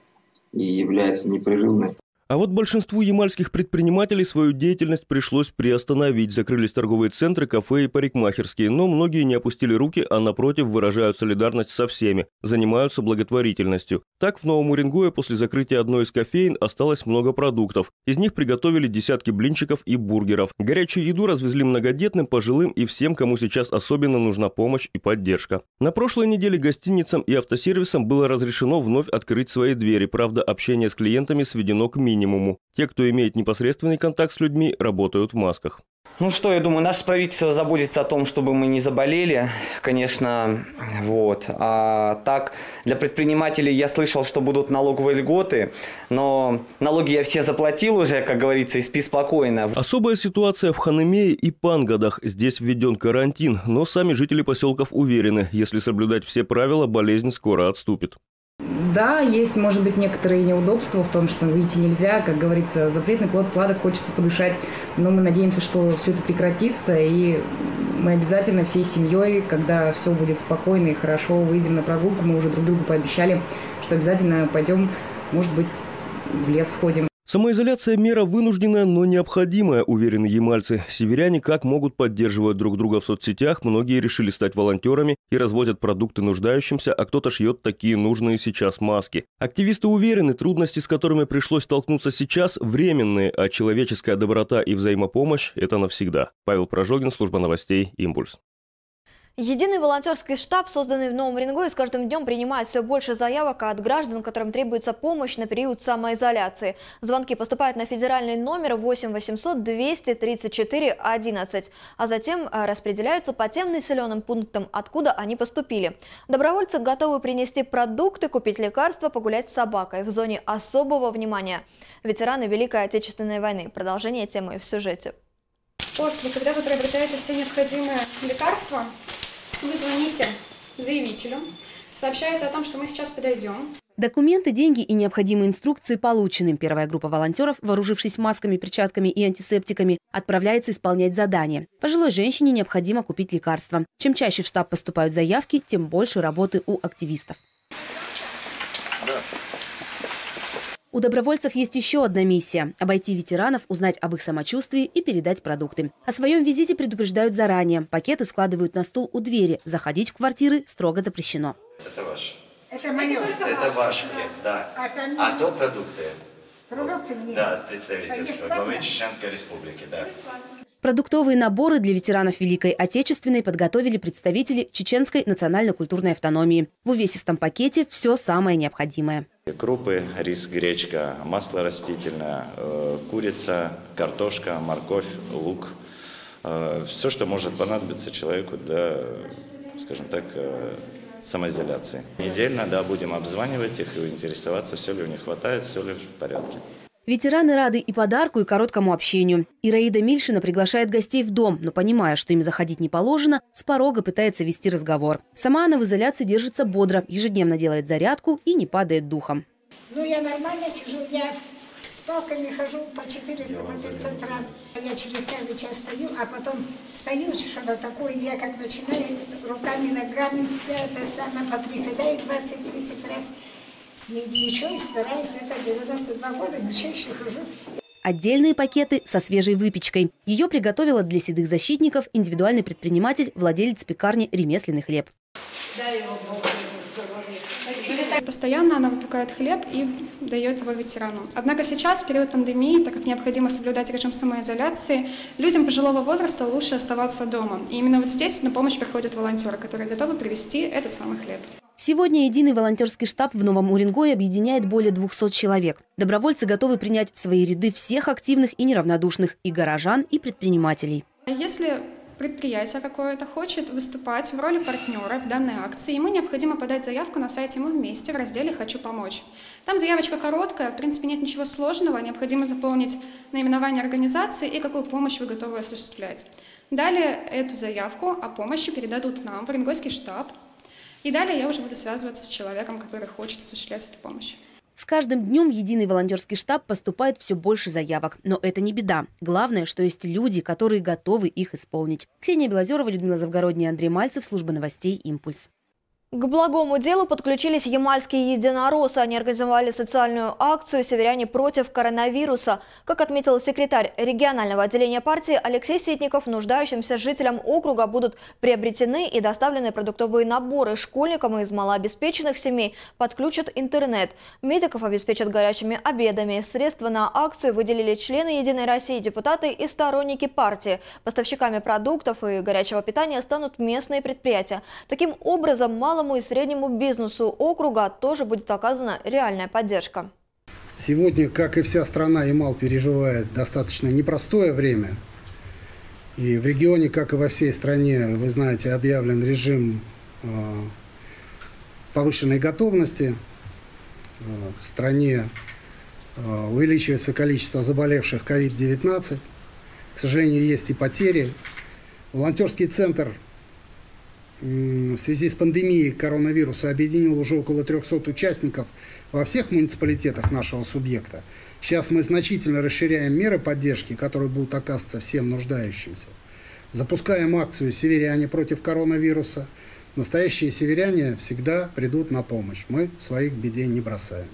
и является непрерывной. А вот большинству ямальских предпринимателей свою деятельность пришлось приостановить. Закрылись торговые центры, кафе и парикмахерские. Но многие не опустили руки, а напротив выражают солидарность со всеми. Занимаются благотворительностью. Так в Новом Уренгое после закрытия одной из кофеин осталось много продуктов. Из них приготовили десятки блинчиков и бургеров. Горячую еду развезли многодетным, пожилым и всем, кому сейчас особенно нужна помощь и поддержка. На прошлой неделе гостиницам и автосервисам было разрешено вновь открыть свои двери. Правда, общение с клиентами сведено к минимуму минимуму. Те, кто имеет непосредственный контакт с людьми, работают в масках. Ну что, я думаю, наше правительство заботится о том, чтобы мы не заболели, конечно, вот. А так, для предпринимателей я слышал, что будут налоговые льготы, но налоги я все заплатил уже, как говорится, и спи спокойно. Особая ситуация в Ханымее и Пангадах. Здесь введен карантин, но сами жители поселков уверены, если соблюдать все правила, болезнь скоро отступит. Да, есть, может быть, некоторые неудобства в том, что выйти нельзя, как говорится, запретный плод сладок, хочется подышать, но мы надеемся, что все это прекратится, и мы обязательно всей семьей, когда все будет спокойно и хорошо, выйдем на прогулку, мы уже друг другу пообещали, что обязательно пойдем, может быть, в лес сходим. Самоизоляция – мера вынужденная, но необходимая, уверены ямальцы. Северяне как могут поддерживать друг друга в соцсетях, многие решили стать волонтерами и развозят продукты нуждающимся, а кто-то шьет такие нужные сейчас маски. Активисты уверены, трудности, с которыми пришлось столкнуться сейчас, временные, а человеческая доброта и взаимопомощь – это навсегда. Павел Прожогин, служба новостей «Импульс». Единый волонтерский штаб, созданный в Новом Уренгое, с каждым днем принимает все больше заявок от граждан, которым требуется помощь на период самоизоляции. Звонки поступают на федеральный номер 8 800 234 11, а затем э, распределяются по тем населенным пунктам, откуда они поступили. Добровольцы готовы принести продукты, купить лекарства, погулять с собакой в зоне особого внимания. Ветераны Великой Отечественной войны. Продолжение темы в сюжете. После, когда вы приобретаете все необходимые лекарства, вы звоните заявителю, сообщаете о том, что мы сейчас подойдем. Документы, деньги и необходимые инструкции получены. Первая группа волонтеров, вооружившись масками, перчатками и антисептиками, отправляется исполнять задание. Пожилой женщине необходимо купить лекарства. Чем чаще в штаб поступают заявки, тем больше работы у активистов. Да. У добровольцев есть еще одна миссия – обойти ветеранов, узнать об их самочувствии и передать продукты. О своем визите предупреждают заранее. Пакеты складывают на стул у двери. Заходить в квартиры строго запрещено. Это ваше. Это мое. Это ваш хлеб, да. А, а то продукты. Продукты мне? Да, представительство главы Чеченской Республики, да. Продуктовые наборы для ветеранов Великой Отечественной подготовили представители Чеченской национально-культурной автономии. В увесистом пакете все самое необходимое. Крупы, рис, гречка, масло растительное, э, курица, картошка, морковь, лук. Э, все, что может понадобиться человеку для, скажем так, э, самоизоляции. Недельно, да, будем обзванивать их и интересоваться, все ли у них хватает, все ли в порядке. Ветераны рады и подарку, и короткому общению. Ираида Мильшина приглашает гостей в дом, но понимая, что им заходить не положено, с порога пытается вести разговор. Сама она в изоляции держится бодро, ежедневно делает зарядку и не падает духом. Ну, я нормально сижу, я с палками хожу по 400, по 500 раз. Я через каждый час стою, а потом встаю, что-то такое, я как начинаю руками, ногами, все это самое, поприседаю 20-30 раз. Ничего, и стараюсь, это 92 года, ничего еще хожу. Отдельные пакеты со свежей выпечкой. Ее приготовила для седых защитников индивидуальный предприниматель, владелец пекарни «Ремесленный хлеб». Постоянно она выпекает хлеб и дает его ветерану. Однако сейчас, в период пандемии, так как необходимо соблюдать режим самоизоляции, людям пожилого возраста лучше оставаться дома. И именно вот здесь на помощь приходят волонтеры, которые готовы привезти этот самый хлеб. Сегодня единый волонтерский штаб в Новом Уренгое объединяет более 200 человек. Добровольцы готовы принять в свои ряды всех активных и неравнодушных – и горожан, и предпринимателей. Если предприятие какое-то хочет выступать в роли партнера в данной акции, ему необходимо подать заявку на сайте «Мы вместе» в разделе «Хочу помочь». Там заявочка короткая, в принципе, нет ничего сложного, необходимо заполнить наименование организации и какую помощь вы готовы осуществлять. Далее эту заявку о помощи передадут нам в Уренгойский штаб, и далее я уже буду связываться с человеком, который хочет осуществлять эту помощь. С каждым днем в единый волонтерский штаб поступает все больше заявок. Но это не беда. Главное, что есть люди, которые готовы их исполнить. Ксения Белозерова, Людмила Завгородняя, Андрей Мальцев, служба новостей «Импульс». К благому делу подключились ямальские единороссы. Они организовали социальную акцию «Северяне против коронавируса». Как отметил секретарь регионального отделения партии Алексей Ситников, нуждающимся жителям округа будут приобретены и доставлены продуктовые наборы. Школьникам из малообеспеченных семей подключат интернет. Медиков обеспечат горячими обедами. Средства на акцию выделили члены «Единой России», депутаты и сторонники партии. Поставщиками продуктов и горячего питания станут местные предприятия. Таким образом, мало малому и среднему бизнесу округа тоже будет оказана реальная поддержка. Сегодня, как и вся страна, Ямал переживает достаточно непростое время. И в регионе, как и во всей стране, вы знаете, объявлен режим э, повышенной готовности. В стране э, увеличивается количество заболевших COVID-19. К сожалению, есть и потери. Волонтерский центр в связи с пандемией коронавируса объединил уже около 300 участников во всех муниципалитетах нашего субъекта. Сейчас мы значительно расширяем меры поддержки, которые будут оказываться всем нуждающимся. Запускаем акцию «Северяне против коронавируса». Настоящие северяне всегда придут на помощь. Мы своих беде не бросаем.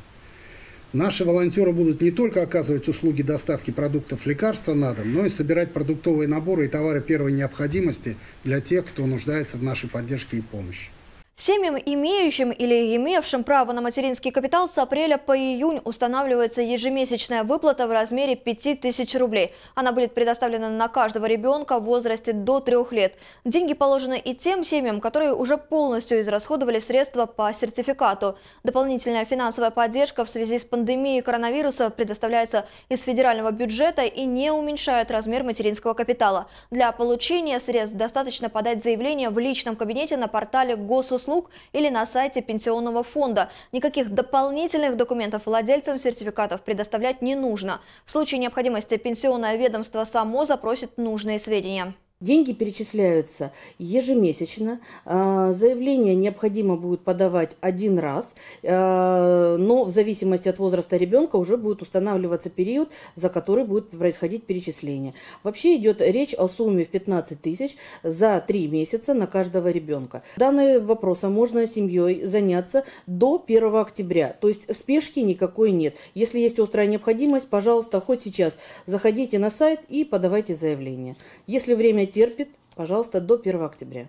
Наши волонтеры будут не только оказывать услуги доставки продуктов лекарства на дом, но и собирать продуктовые наборы и товары первой необходимости для тех, кто нуждается в нашей поддержке и помощи. Семьям, имеющим или имевшим право на материнский капитал, с апреля по июнь устанавливается ежемесячная выплата в размере 5000 рублей. Она будет предоставлена на каждого ребенка в возрасте до трех лет. Деньги положены и тем семьям, которые уже полностью израсходовали средства по сертификату. Дополнительная финансовая поддержка в связи с пандемией коронавируса предоставляется из федерального бюджета и не уменьшает размер материнского капитала. Для получения средств достаточно подать заявление в личном кабинете на портале госуслуг услуг или на сайте пенсионного фонда. Никаких дополнительных документов владельцам сертификатов предоставлять не нужно. В случае необходимости пенсионное ведомство само запросит нужные сведения. Деньги перечисляются ежемесячно. А, заявление необходимо будет подавать один раз, а, но в зависимости от возраста ребенка уже будет устанавливаться период, за который будет происходить перечисление. Вообще идет речь о сумме в 15 тысяч за три месяца на каждого ребенка. Данным вопросом можно семьей заняться до 1 октября, то есть спешки никакой нет. Если есть острая необходимость, пожалуйста, хоть сейчас заходите на сайт и подавайте заявление. Если время терпит, пожалуйста, до 1 октября.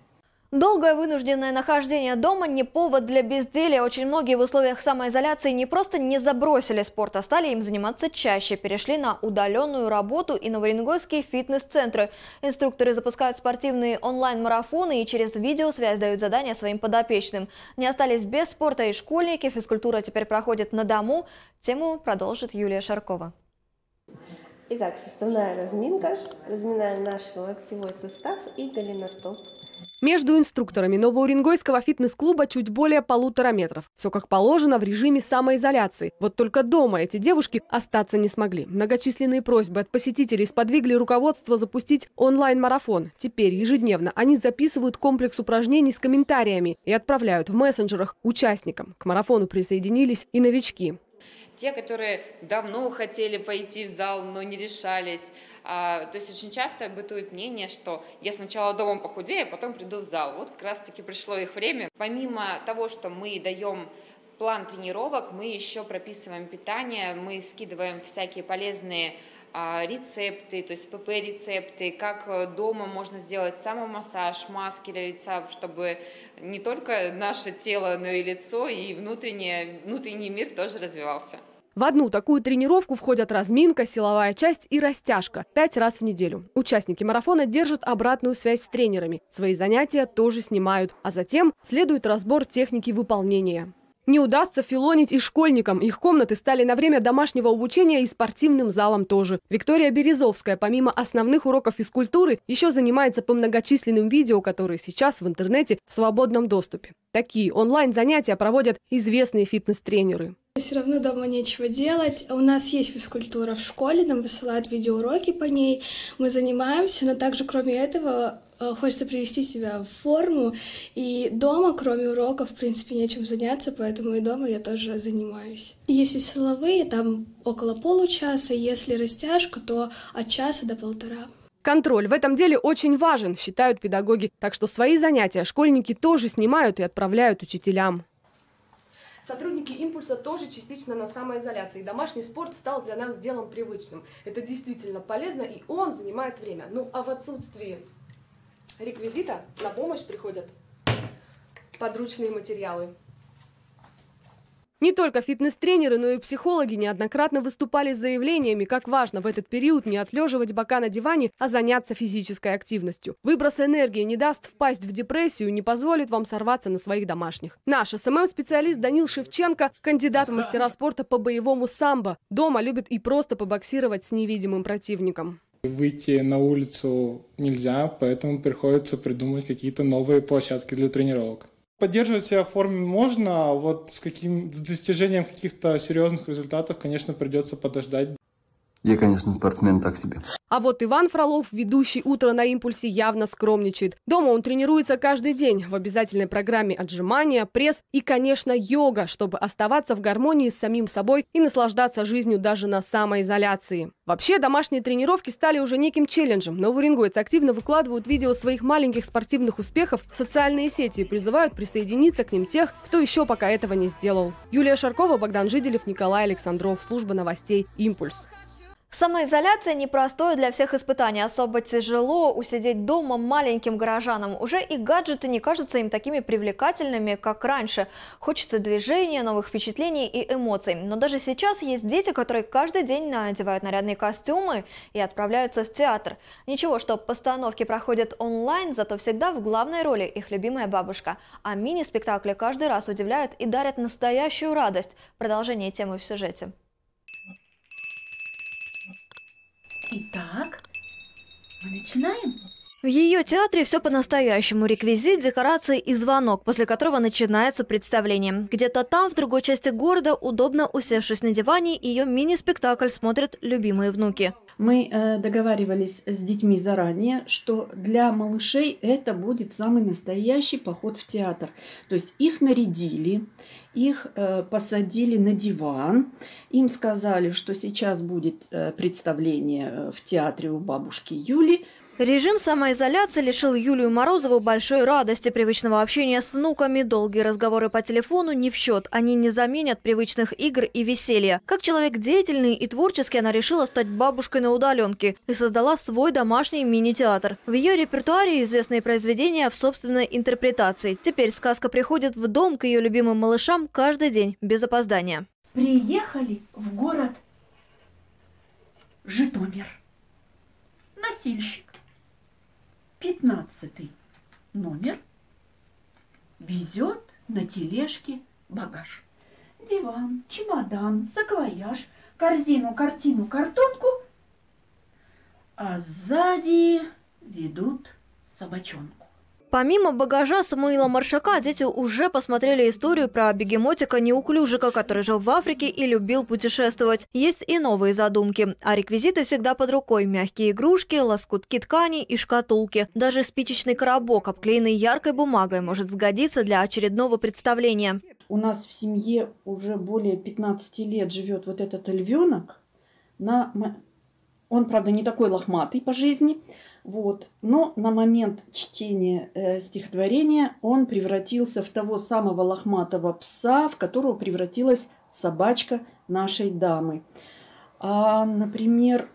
Долгое вынужденное нахождение дома не повод для безделия. Очень многие в условиях самоизоляции не просто не забросили спорт, а стали им заниматься чаще. Перешли на удаленную работу и новорингойские фитнес-центры. Инструкторы запускают спортивные онлайн-марафоны и через видеосвязь дают задания своим подопечным. Не остались без спорта и школьники. Физкультура теперь проходит на дому. Тему продолжит Юлия Шаркова. Итак, составная разминка. Разминаем наш локтевой сустав и голеностоп. Между инструкторами Новоуренгойского фитнес-клуба чуть более полутора метров. Все как положено в режиме самоизоляции. Вот только дома эти девушки остаться не смогли. Многочисленные просьбы от посетителей сподвигли руководство запустить онлайн-марафон. Теперь ежедневно они записывают комплекс упражнений с комментариями и отправляют в мессенджерах участникам. К марафону присоединились и новички. Те, которые давно хотели пойти в зал, но не решались. А, то есть очень часто бытует мнение, что я сначала дома похудею, а потом приду в зал. Вот как раз-таки пришло их время. Помимо того, что мы даем план тренировок, мы еще прописываем питание, мы скидываем всякие полезные рецепты, то есть ПП-рецепты, как дома можно сделать самомассаж, маски для лица, чтобы не только наше тело, но и лицо, и внутреннее, внутренний мир тоже развивался. В одну такую тренировку входят разминка, силовая часть и растяжка пять раз в неделю. Участники марафона держат обратную связь с тренерами. Свои занятия тоже снимают, а затем следует разбор техники выполнения. Не удастся филонить и школьникам. Их комнаты стали на время домашнего обучения и спортивным залом тоже. Виктория Березовская, помимо основных уроков физкультуры, еще занимается по многочисленным видео, которые сейчас в интернете в свободном доступе. Такие онлайн-занятия проводят известные фитнес-тренеры. Все равно дома нечего делать. У нас есть физкультура в школе, нам высылают видеоуроки по ней. Мы занимаемся, но также, кроме этого, хочется привести себя в форму. И дома, кроме уроков, в принципе, нечем заняться, поэтому и дома я тоже занимаюсь. Если силовые, там около получаса, если растяжка, то от часа до полтора. Контроль в этом деле очень важен, считают педагоги. Так что свои занятия школьники тоже снимают и отправляют учителям. Сотрудники «Импульса» тоже частично на самоизоляции. Домашний спорт стал для нас делом привычным. Это действительно полезно, и он занимает время. Ну а в отсутствии реквизита на помощь приходят подручные материалы. Не только фитнес-тренеры, но и психологи неоднократно выступали с заявлениями, как важно в этот период не отлеживать бока на диване, а заняться физической активностью. Выброс энергии не даст впасть в депрессию, не позволит вам сорваться на своих домашних. Наш SMM -специалист Данил Шевченко, кандидат в мастера спорта по боевому самбо, дома любит и просто побоксировать с невидимым противником. Выйти на улицу нельзя, поэтому приходится придумать какие-то новые площадки для тренировок. Поддерживать себя в форме можно, а вот с, каким, с достижением каких-то серьезных результатов, конечно, придется подождать. Я, конечно, спортсмен так себе. А вот Иван Фролов, ведущий «Утро на импульсе», явно скромничает. Дома он тренируется каждый день. В обязательной программе отжимания, пресс и, конечно, йога, чтобы оставаться в гармонии с самим собой и наслаждаться жизнью даже на самоизоляции. Вообще, домашние тренировки стали уже неким челленджем. Новоуренгойцы активно выкладывают видео своих маленьких спортивных успехов в социальные сети и призывают присоединиться к ним тех, кто еще пока этого не сделал. Юлия Шаркова, Богдан Жиделев, Николай Александров. Служба новостей «Импульс». Самоизоляция непростое для всех испытание. Особо тяжело усидеть дома маленьким горожанам. Уже и гаджеты не кажутся им такими привлекательными, как раньше. Хочется движения, новых впечатлений и эмоций. Но даже сейчас есть дети, которые каждый день надевают нарядные костюмы и отправляются в театр. Ничего, что постановки проходят онлайн, зато всегда в главной роли их любимая бабушка. А мини-спектакли каждый раз удивляют и дарят настоящую радость. Продолжение темы в сюжете. Итак, мы начинаем. В ее театре все по-настоящему. Реквизит, декорации и звонок, после которого начинается представление. Где-то там, в другой части города, удобно усевшись на диване, ее мини-спектакль смотрят любимые внуки. Мы э, договаривались с детьми заранее, что для малышей это будет самый настоящий поход в театр. То есть их нарядили, их э, посадили на диван, им сказали, что сейчас будет э, представление э, в театре у бабушки Юли. Режим самоизоляции лишил Юлию Морозову большой радости привычного общения с внуками. Долгие разговоры по телефону не в счет. Они не заменят привычных игр и веселья. Как человек деятельный и творческий, она решила стать бабушкой на удаленке и создала свой домашний мини-театр. В ее репертуаре известные произведения в собственной интерпретации. Теперь сказка приходит в дом к ее любимым малышам каждый день, без опоздания. Приехали в город Житомир. Носильщик. Пятнадцатый номер везет на тележке багаж. Диван, чемодан, саквояж, корзину, картину, картонку. А сзади ведут собачонку. Помимо багажа Самуила Маршака, дети уже посмотрели историю про бегемотика-неуклюжика, который жил в Африке и любил путешествовать. Есть и новые задумки. А реквизиты всегда под рукой. Мягкие игрушки, лоскутки ткани и шкатулки. Даже спичечный коробок, обклеенный яркой бумагой, может сгодиться для очередного представления. У нас в семье уже более 15 лет живет вот этот львенок. На... Он, правда, не такой лохматый по жизни, вот. Но на момент чтения э, стихотворения он превратился в того самого лохматого пса, в которого превратилась собачка нашей дамы. А, например,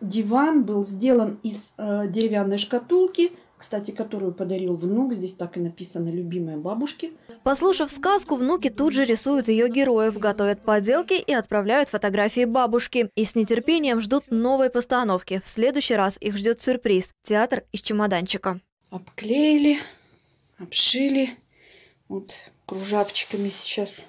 диван был сделан из э, деревянной шкатулки, кстати, которую подарил внук. Здесь так и написано «любимая бабушки». Послушав сказку, внуки тут же рисуют ее героев, готовят поделки и отправляют фотографии бабушки. И с нетерпением ждут новой постановки. В следующий раз их ждет сюрприз – театр из чемоданчика. Обклеили, обшили. Вот кружавчиками сейчас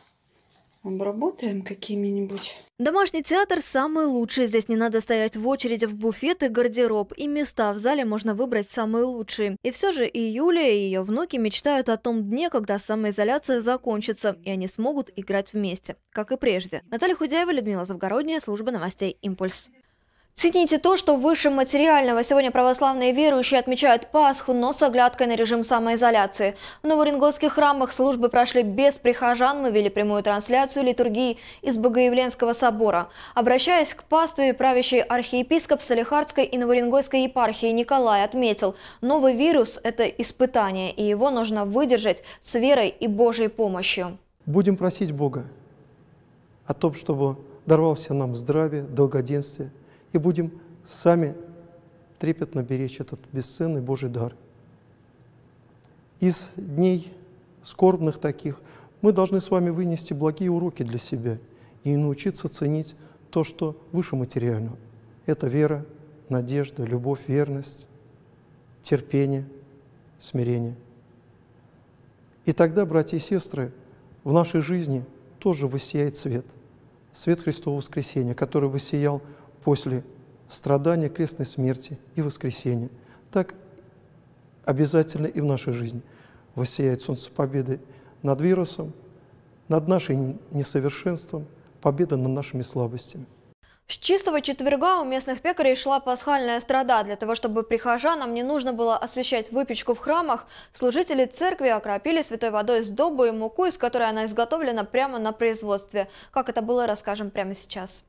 обработаем какими-нибудь. Домашний театр самый лучший. Здесь не надо стоять в очереди в буфет и гардероб. И места в зале можно выбрать самые лучшие. И все же и Юлия, и ее внуки мечтают о том дне, когда самоизоляция закончится, и они смогут играть вместе, как и прежде. Наталья Худяева, Людмила Завгородняя, служба новостей «Импульс». Цените то, что выше материального. Сегодня православные верующие отмечают Пасху, но с оглядкой на режим самоизоляции. В Новоринготских храмах службы прошли без прихожан. Мы вели прямую трансляцию литургии из Богоявленского собора. Обращаясь к пастве, правящий архиепископ Салихардской и Новорингойской епархии Николай отметил, новый вирус – это испытание, и его нужно выдержать с верой и Божьей помощью. Будем просить Бога о том, чтобы даровался нам здравие, долгоденствие – и будем сами трепетно беречь этот бесценный Божий дар. Из дней скорбных таких мы должны с вами вынести благие уроки для себя и научиться ценить то, что выше материального. Это вера, надежда, любовь, верность, терпение, смирение. И тогда, братья и сестры, в нашей жизни тоже высияет свет. Свет Христового воскресения, который высиял после страдания, крестной смерти и воскресения. Так обязательно и в нашей жизни воссияет солнце победы над вирусом, над нашим несовершенством, победа над нашими слабостями. С чистого четверга у местных пекарей шла пасхальная страда. Для того, чтобы прихожанам не нужно было освещать выпечку в храмах, служители церкви окропили святой водой сдобу и муку, из которой она изготовлена прямо на производстве. Как это было, расскажем прямо сейчас.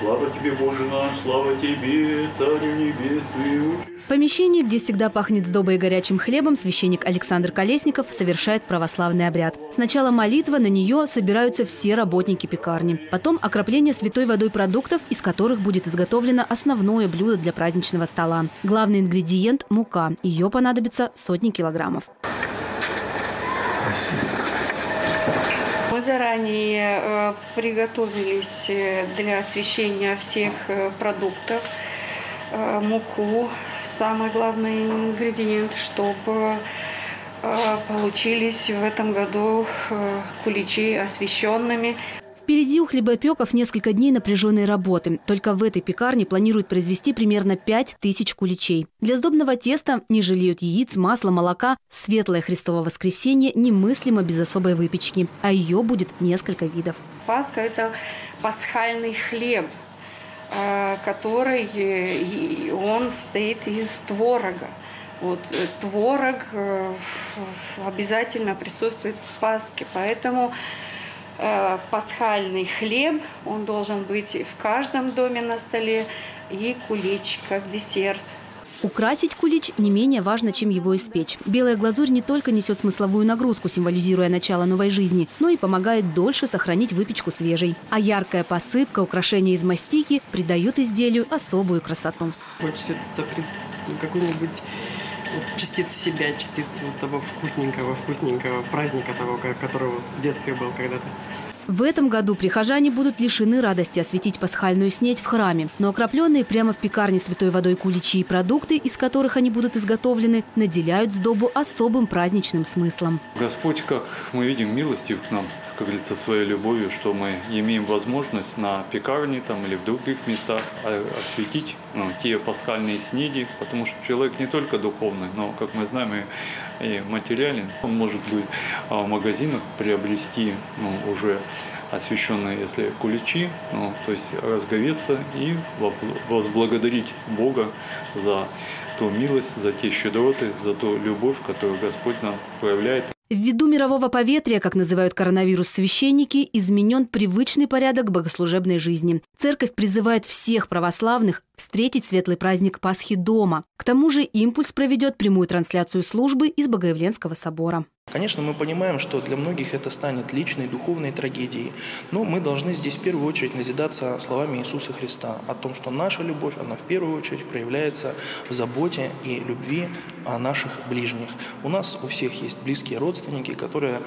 Слава тебе, Боже наш, слава тебе, Царю Небесный. В помещении, где всегда пахнет сдобой и горячим хлебом, священник Александр Колесников совершает православный обряд. Сначала молитва, на нее собираются все работники пекарни. Потом окропление святой водой продуктов, из которых будет изготовлено основное блюдо для праздничного стола. Главный ингредиент – мука. Ее понадобится сотни килограммов. Спасибо. Мы заранее э, приготовились э, для освещения всех э, продуктов, муку, самый главный ингредиент, чтобы получились в этом году куличи освещенными. Впереди у хлебопеков несколько дней напряженной работы. Только в этой пекарне планируют произвести примерно 5 тысяч куличей. Для сдобного теста не жалеют яиц, масла, молока. Светлое Христово воскресенье немыслимо без особой выпечки. А ее будет несколько видов. Пасха – это пасхальный хлеб, э, который э, он состоит из творога. Вот, э, творог обязательно присутствует в Пасхе, поэтому пасхальный хлеб, он должен быть в каждом доме на столе, и кулич как десерт. Украсить кулич не менее важно, чем его испечь. Белая глазурь не только несет смысловую нагрузку, символизируя начало новой жизни, но и помогает дольше сохранить выпечку свежей. А яркая посыпка, украшения из мастики придают изделию особую красоту. Хочется какую-нибудь частицу себя, частицу того вкусненького, вкусненького праздника того, который в детстве был когда-то. В этом году прихожане будут лишены радости осветить пасхальную снедь в храме, но окропленные прямо в пекарне святой водой куличи и продукты, из которых они будут изготовлены, наделяют сдобу особым праздничным смыслом. Господь, как мы видим, милостив к нам, как говорится, своей любовью, что мы имеем возможность на пекарне там, или в других местах осветить ну, те пасхальные снеди, потому что человек не только духовный, но, как мы знаем, и, и материален. Он может быть а, в магазинах приобрести ну, уже освященные, если куличи, ну, то есть разговеться и возблагодарить Бога за ту милость, за те щедроты, за ту любовь, которую Господь нам проявляет. Ввиду мирового поветрия, как называют коронавирус священники, изменен привычный порядок богослужебной жизни. Церковь призывает всех православных встретить светлый праздник Пасхи дома. К тому же «Импульс» проведет прямую трансляцию службы из Богоявленского собора. Конечно, мы понимаем, что для многих это станет личной, духовной трагедией, но мы должны здесь в первую очередь назидаться словами Иисуса Христа о том, что наша любовь, она в первую очередь проявляется в заботе и любви о наших ближних. У нас у всех есть близкие родственники, которые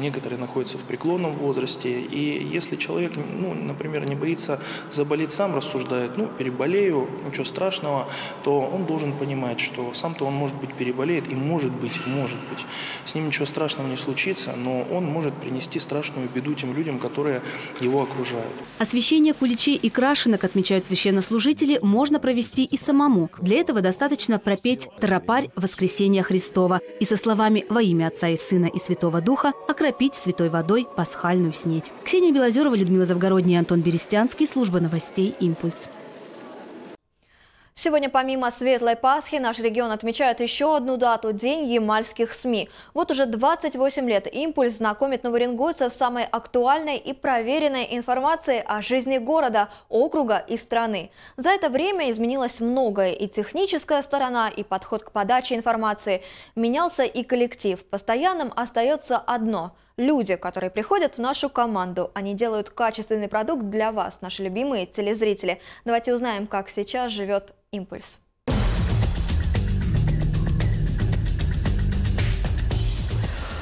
некоторые находятся в преклонном возрасте, и если человек, ну, например, не боится заболеть сам, рассуждает, ну, переболею, ничего страшного, то он должен понимать, что сам-то он, может быть, переболеет, и может быть, может быть, с ним ничего страшного не случится, но он может принести страшную беду тем людям, которые его окружают. Освящение куличей и крашенок, отмечают священнослужители, можно провести и самому. Для этого достаточно пропеть «Тропарь Воскресения Христова» и со словами «Во имя Отца и Сына и Святого Духа» окропить святой водой пасхальную снедь. Ксения Белозерова, Людмила Завгородняя, Антон Берестянский. Служба новостей «Импульс». Сегодня помимо Светлой Пасхи наш регион отмечает еще одну дату – День ямальских СМИ. Вот уже 28 лет «Импульс» знакомит новоренгойцев с самой актуальной и проверенной информацией о жизни города, округа и страны. За это время изменилось многое – и техническая сторона, и подход к подаче информации. Менялся и коллектив. Постоянным остается одно – Люди, которые приходят в нашу команду, они делают качественный продукт для вас, наши любимые телезрители. Давайте узнаем, как сейчас живет «Импульс».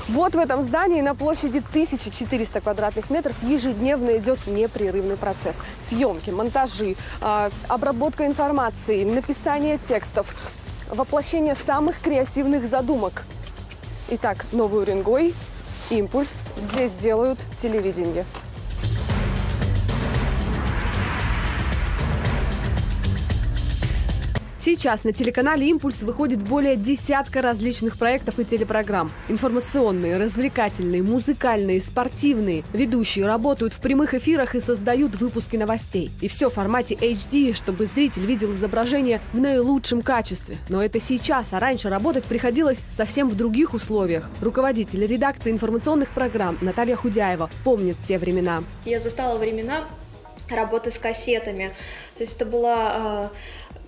Вот в этом здании на площади 1400 квадратных метров ежедневно идет непрерывный процесс. Съемки, монтажи, а, обработка информации, написание текстов, воплощение самых креативных задумок. Итак, Новый Уренгой, Импульс. Здесь делают телевидение. Сейчас на телеканале «Импульс» выходит более десятка различных проектов и телепрограмм. Информационные, развлекательные, музыкальные, спортивные. Ведущие работают в прямых эфирах и создают выпуски новостей. И все в формате HD, чтобы зритель видел изображение в наилучшем качестве. Но это сейчас, а раньше работать приходилось совсем в других условиях. Руководитель редакции информационных программ Наталья Худяева помнит те времена. Я застала времена работы с кассетами. То есть это была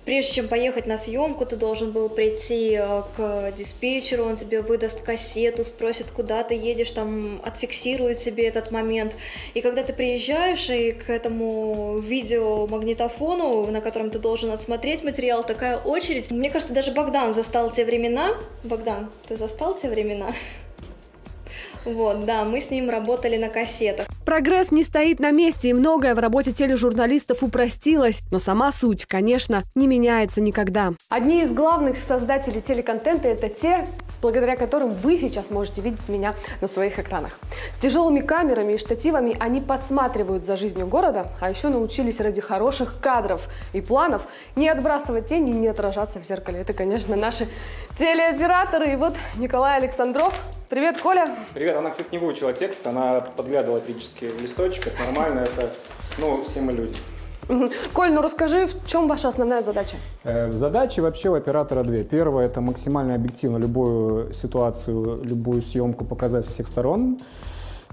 Прежде чем поехать на съемку, ты должен был прийти э, к диспетчеру, он тебе выдаст кассету, спросит, куда ты едешь, там отфиксирует себе этот момент. И когда ты приезжаешь и к этому видеомагнитофону, на котором ты должен отсмотреть материал, такая очередь. Мне кажется, даже Богдан застал те времена. Богдан, ты застал те времена? Вот, да, мы с ним работали на кассетах. Прогресс не стоит на месте, и многое в работе тележурналистов упростилось. Но сама суть, конечно, не меняется никогда. Одни из главных создателей телеконтента – это те, благодаря которым вы сейчас можете видеть меня на своих экранах. С тяжелыми камерами и штативами они подсматривают за жизнью города, а еще научились ради хороших кадров и планов не отбрасывать тени и не отражаться в зеркале. Это, конечно, наши телеоператоры. И вот Николай Александров. Привет, Коля. Привет. Она, кстати, не выучила текст, она подглядывала физически листочек. Это нормально, это, ну, все мы люди. Коль, ну расскажи, в чем ваша основная задача? Э, задачи вообще у оператора две. Первая – это максимально объективно любую ситуацию, любую съемку показать со всех сторон.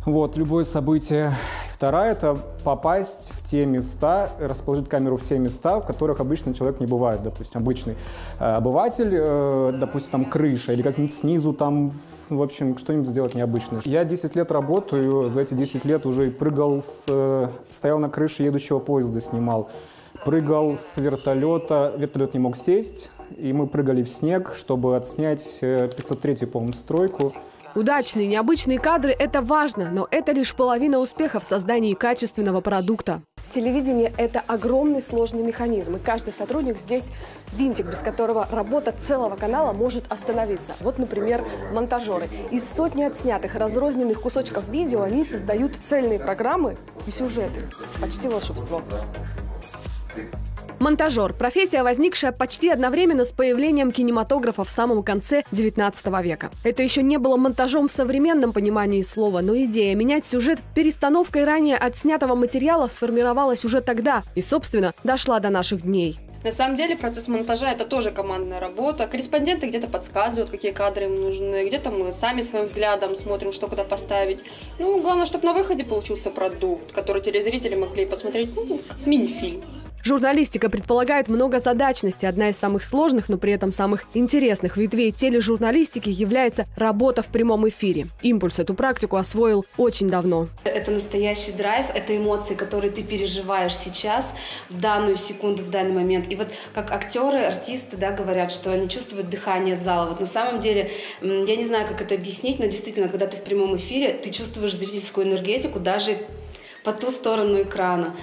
Вот, любое событие. Вторая – это попасть в те места, расположить камеру в те места, в которых обычно человек не бывает. Допустим, обычный э, обыватель, э, допустим, там крыша или как-нибудь снизу там, в общем, что-нибудь сделать необычное. Я 10 лет работаю, за эти 10 лет уже прыгал, с, э, стоял на крыше едущего поезда, снимал. Прыгал с вертолета, вертолет не мог сесть, и мы прыгали в снег, чтобы отснять 503-ю, по-моему, стройку. Удачные, необычные кадры – это важно, но это лишь половина успеха в создании качественного продукта. Телевидение – это огромный сложный механизм, и каждый сотрудник здесь винтик, без которого работа целого канала может остановиться. Вот, например, монтажеры. Из сотни отснятых разрозненных кусочков видео они создают цельные программы и сюжеты. Почти волшебство. Монтажер – профессия, возникшая почти одновременно с появлением кинематографа в самом конце XIX века. Это еще не было монтажом в современном понимании слова, но идея менять сюжет перестановкой ранее отснятого материала сформировалась уже тогда и, собственно, дошла до наших дней. На самом деле процесс монтажа это тоже командная работа. Корреспонденты где-то подсказывают, какие кадры им нужны, где-то мы сами своим взглядом смотрим, что куда поставить. Ну, главное, чтобы на выходе получился продукт, который телезрители могли посмотреть, ну, как мини-фильм. Журналистика предполагает многозадачность. Одна из самых сложных, но при этом самых интересных ветвей тележурналистики является работа в прямом эфире. «Импульс» эту практику освоил очень давно. Это настоящий драйв, это эмоции, которые ты переживаешь сейчас, в данную секунду, в данный момент. И вот как актеры, артисты да, говорят, что они чувствуют дыхание зала. Вот на самом деле, я не знаю, как это объяснить, но действительно, когда ты в прямом эфире, ты чувствуешь зрительскую энергетику даже по ту сторону экрана.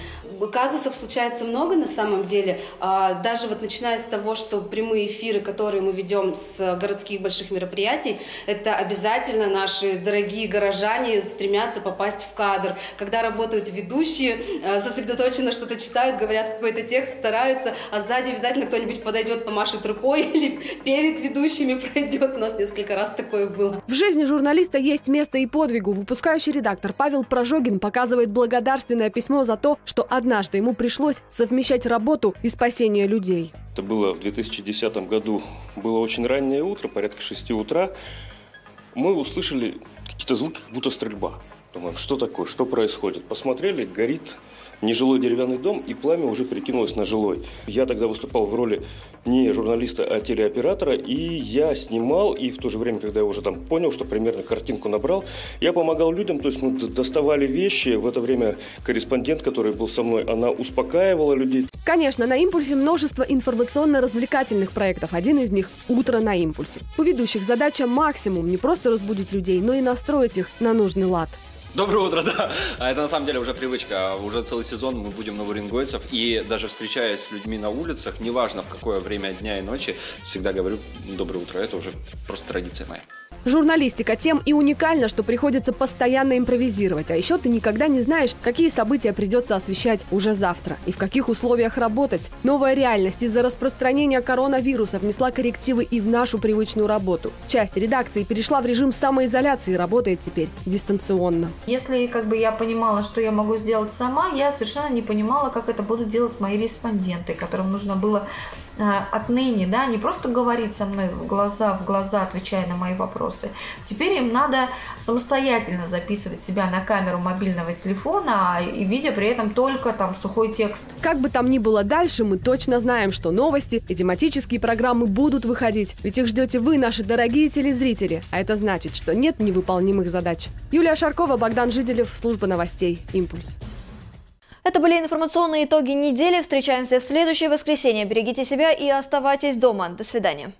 Казусов случается много на самом деле. А, даже вот начиная с того, что прямые эфиры, которые мы ведем с городских больших мероприятий, это обязательно наши дорогие горожане стремятся попасть в кадр. Когда работают ведущие, а, сосредоточенно что-то читают, говорят какой-то текст, стараются, а сзади обязательно кто-нибудь подойдет, помашет рукой или перед ведущими пройдет. У нас несколько раз такое было. В жизни журналиста есть место и подвигу. Выпускающий редактор Павел Прожогин показывает благодарственное письмо за то, что одна Однажды ему пришлось совмещать работу и спасение людей. Это было в 2010 году. Было очень раннее утро, порядка 6 утра. Мы услышали какие-то звуки, как будто стрельба. Думаем, что такое, что происходит. Посмотрели, горит нежилой деревянный дом, и пламя уже перекинулось на жилой. Я тогда выступал в роли не журналиста, а телеоператора, и я снимал, и в то же время, когда я уже там понял, что примерно картинку набрал, я помогал людям, то есть мы доставали вещи, в это время корреспондент, который был со мной, она успокаивала людей. Конечно, на «Импульсе» множество информационно-развлекательных проектов. Один из них – «Утро на импульсе». У ведущих задача максимум не просто разбудить людей, но и настроить их на нужный лад. Доброе утро, да. А это на самом деле уже привычка. Уже целый сезон мы будем на новоренгойцев. И даже встречаясь с людьми на улицах, неважно в какое время дня и ночи, всегда говорю «доброе утро». Это уже просто традиция моя. Журналистика тем и уникальна, что приходится постоянно импровизировать. А еще ты никогда не знаешь, какие события придется освещать уже завтра и в каких условиях работать. Новая реальность из-за распространения коронавируса внесла коррективы и в нашу привычную работу. Часть редакции перешла в режим самоизоляции и работает теперь дистанционно. Если как бы я понимала, что я могу сделать сама, я совершенно не понимала, как это будут делать мои респонденты, которым нужно было отныне, да, не просто говорить со мной в глаза в глаза, отвечая на мои вопросы. Теперь им надо самостоятельно записывать себя на камеру мобильного телефона а, и видя при этом только там сухой текст. Как бы там ни было дальше, мы точно знаем, что новости и тематические программы будут выходить. Ведь их ждете вы, наши дорогие телезрители. А это значит, что нет невыполнимых задач. Юлия Шаркова, Богдан Жиделев, служба новостей «Импульс». Это были информационные итоги недели. Встречаемся в следующее воскресенье. Берегите себя и оставайтесь дома. До свидания.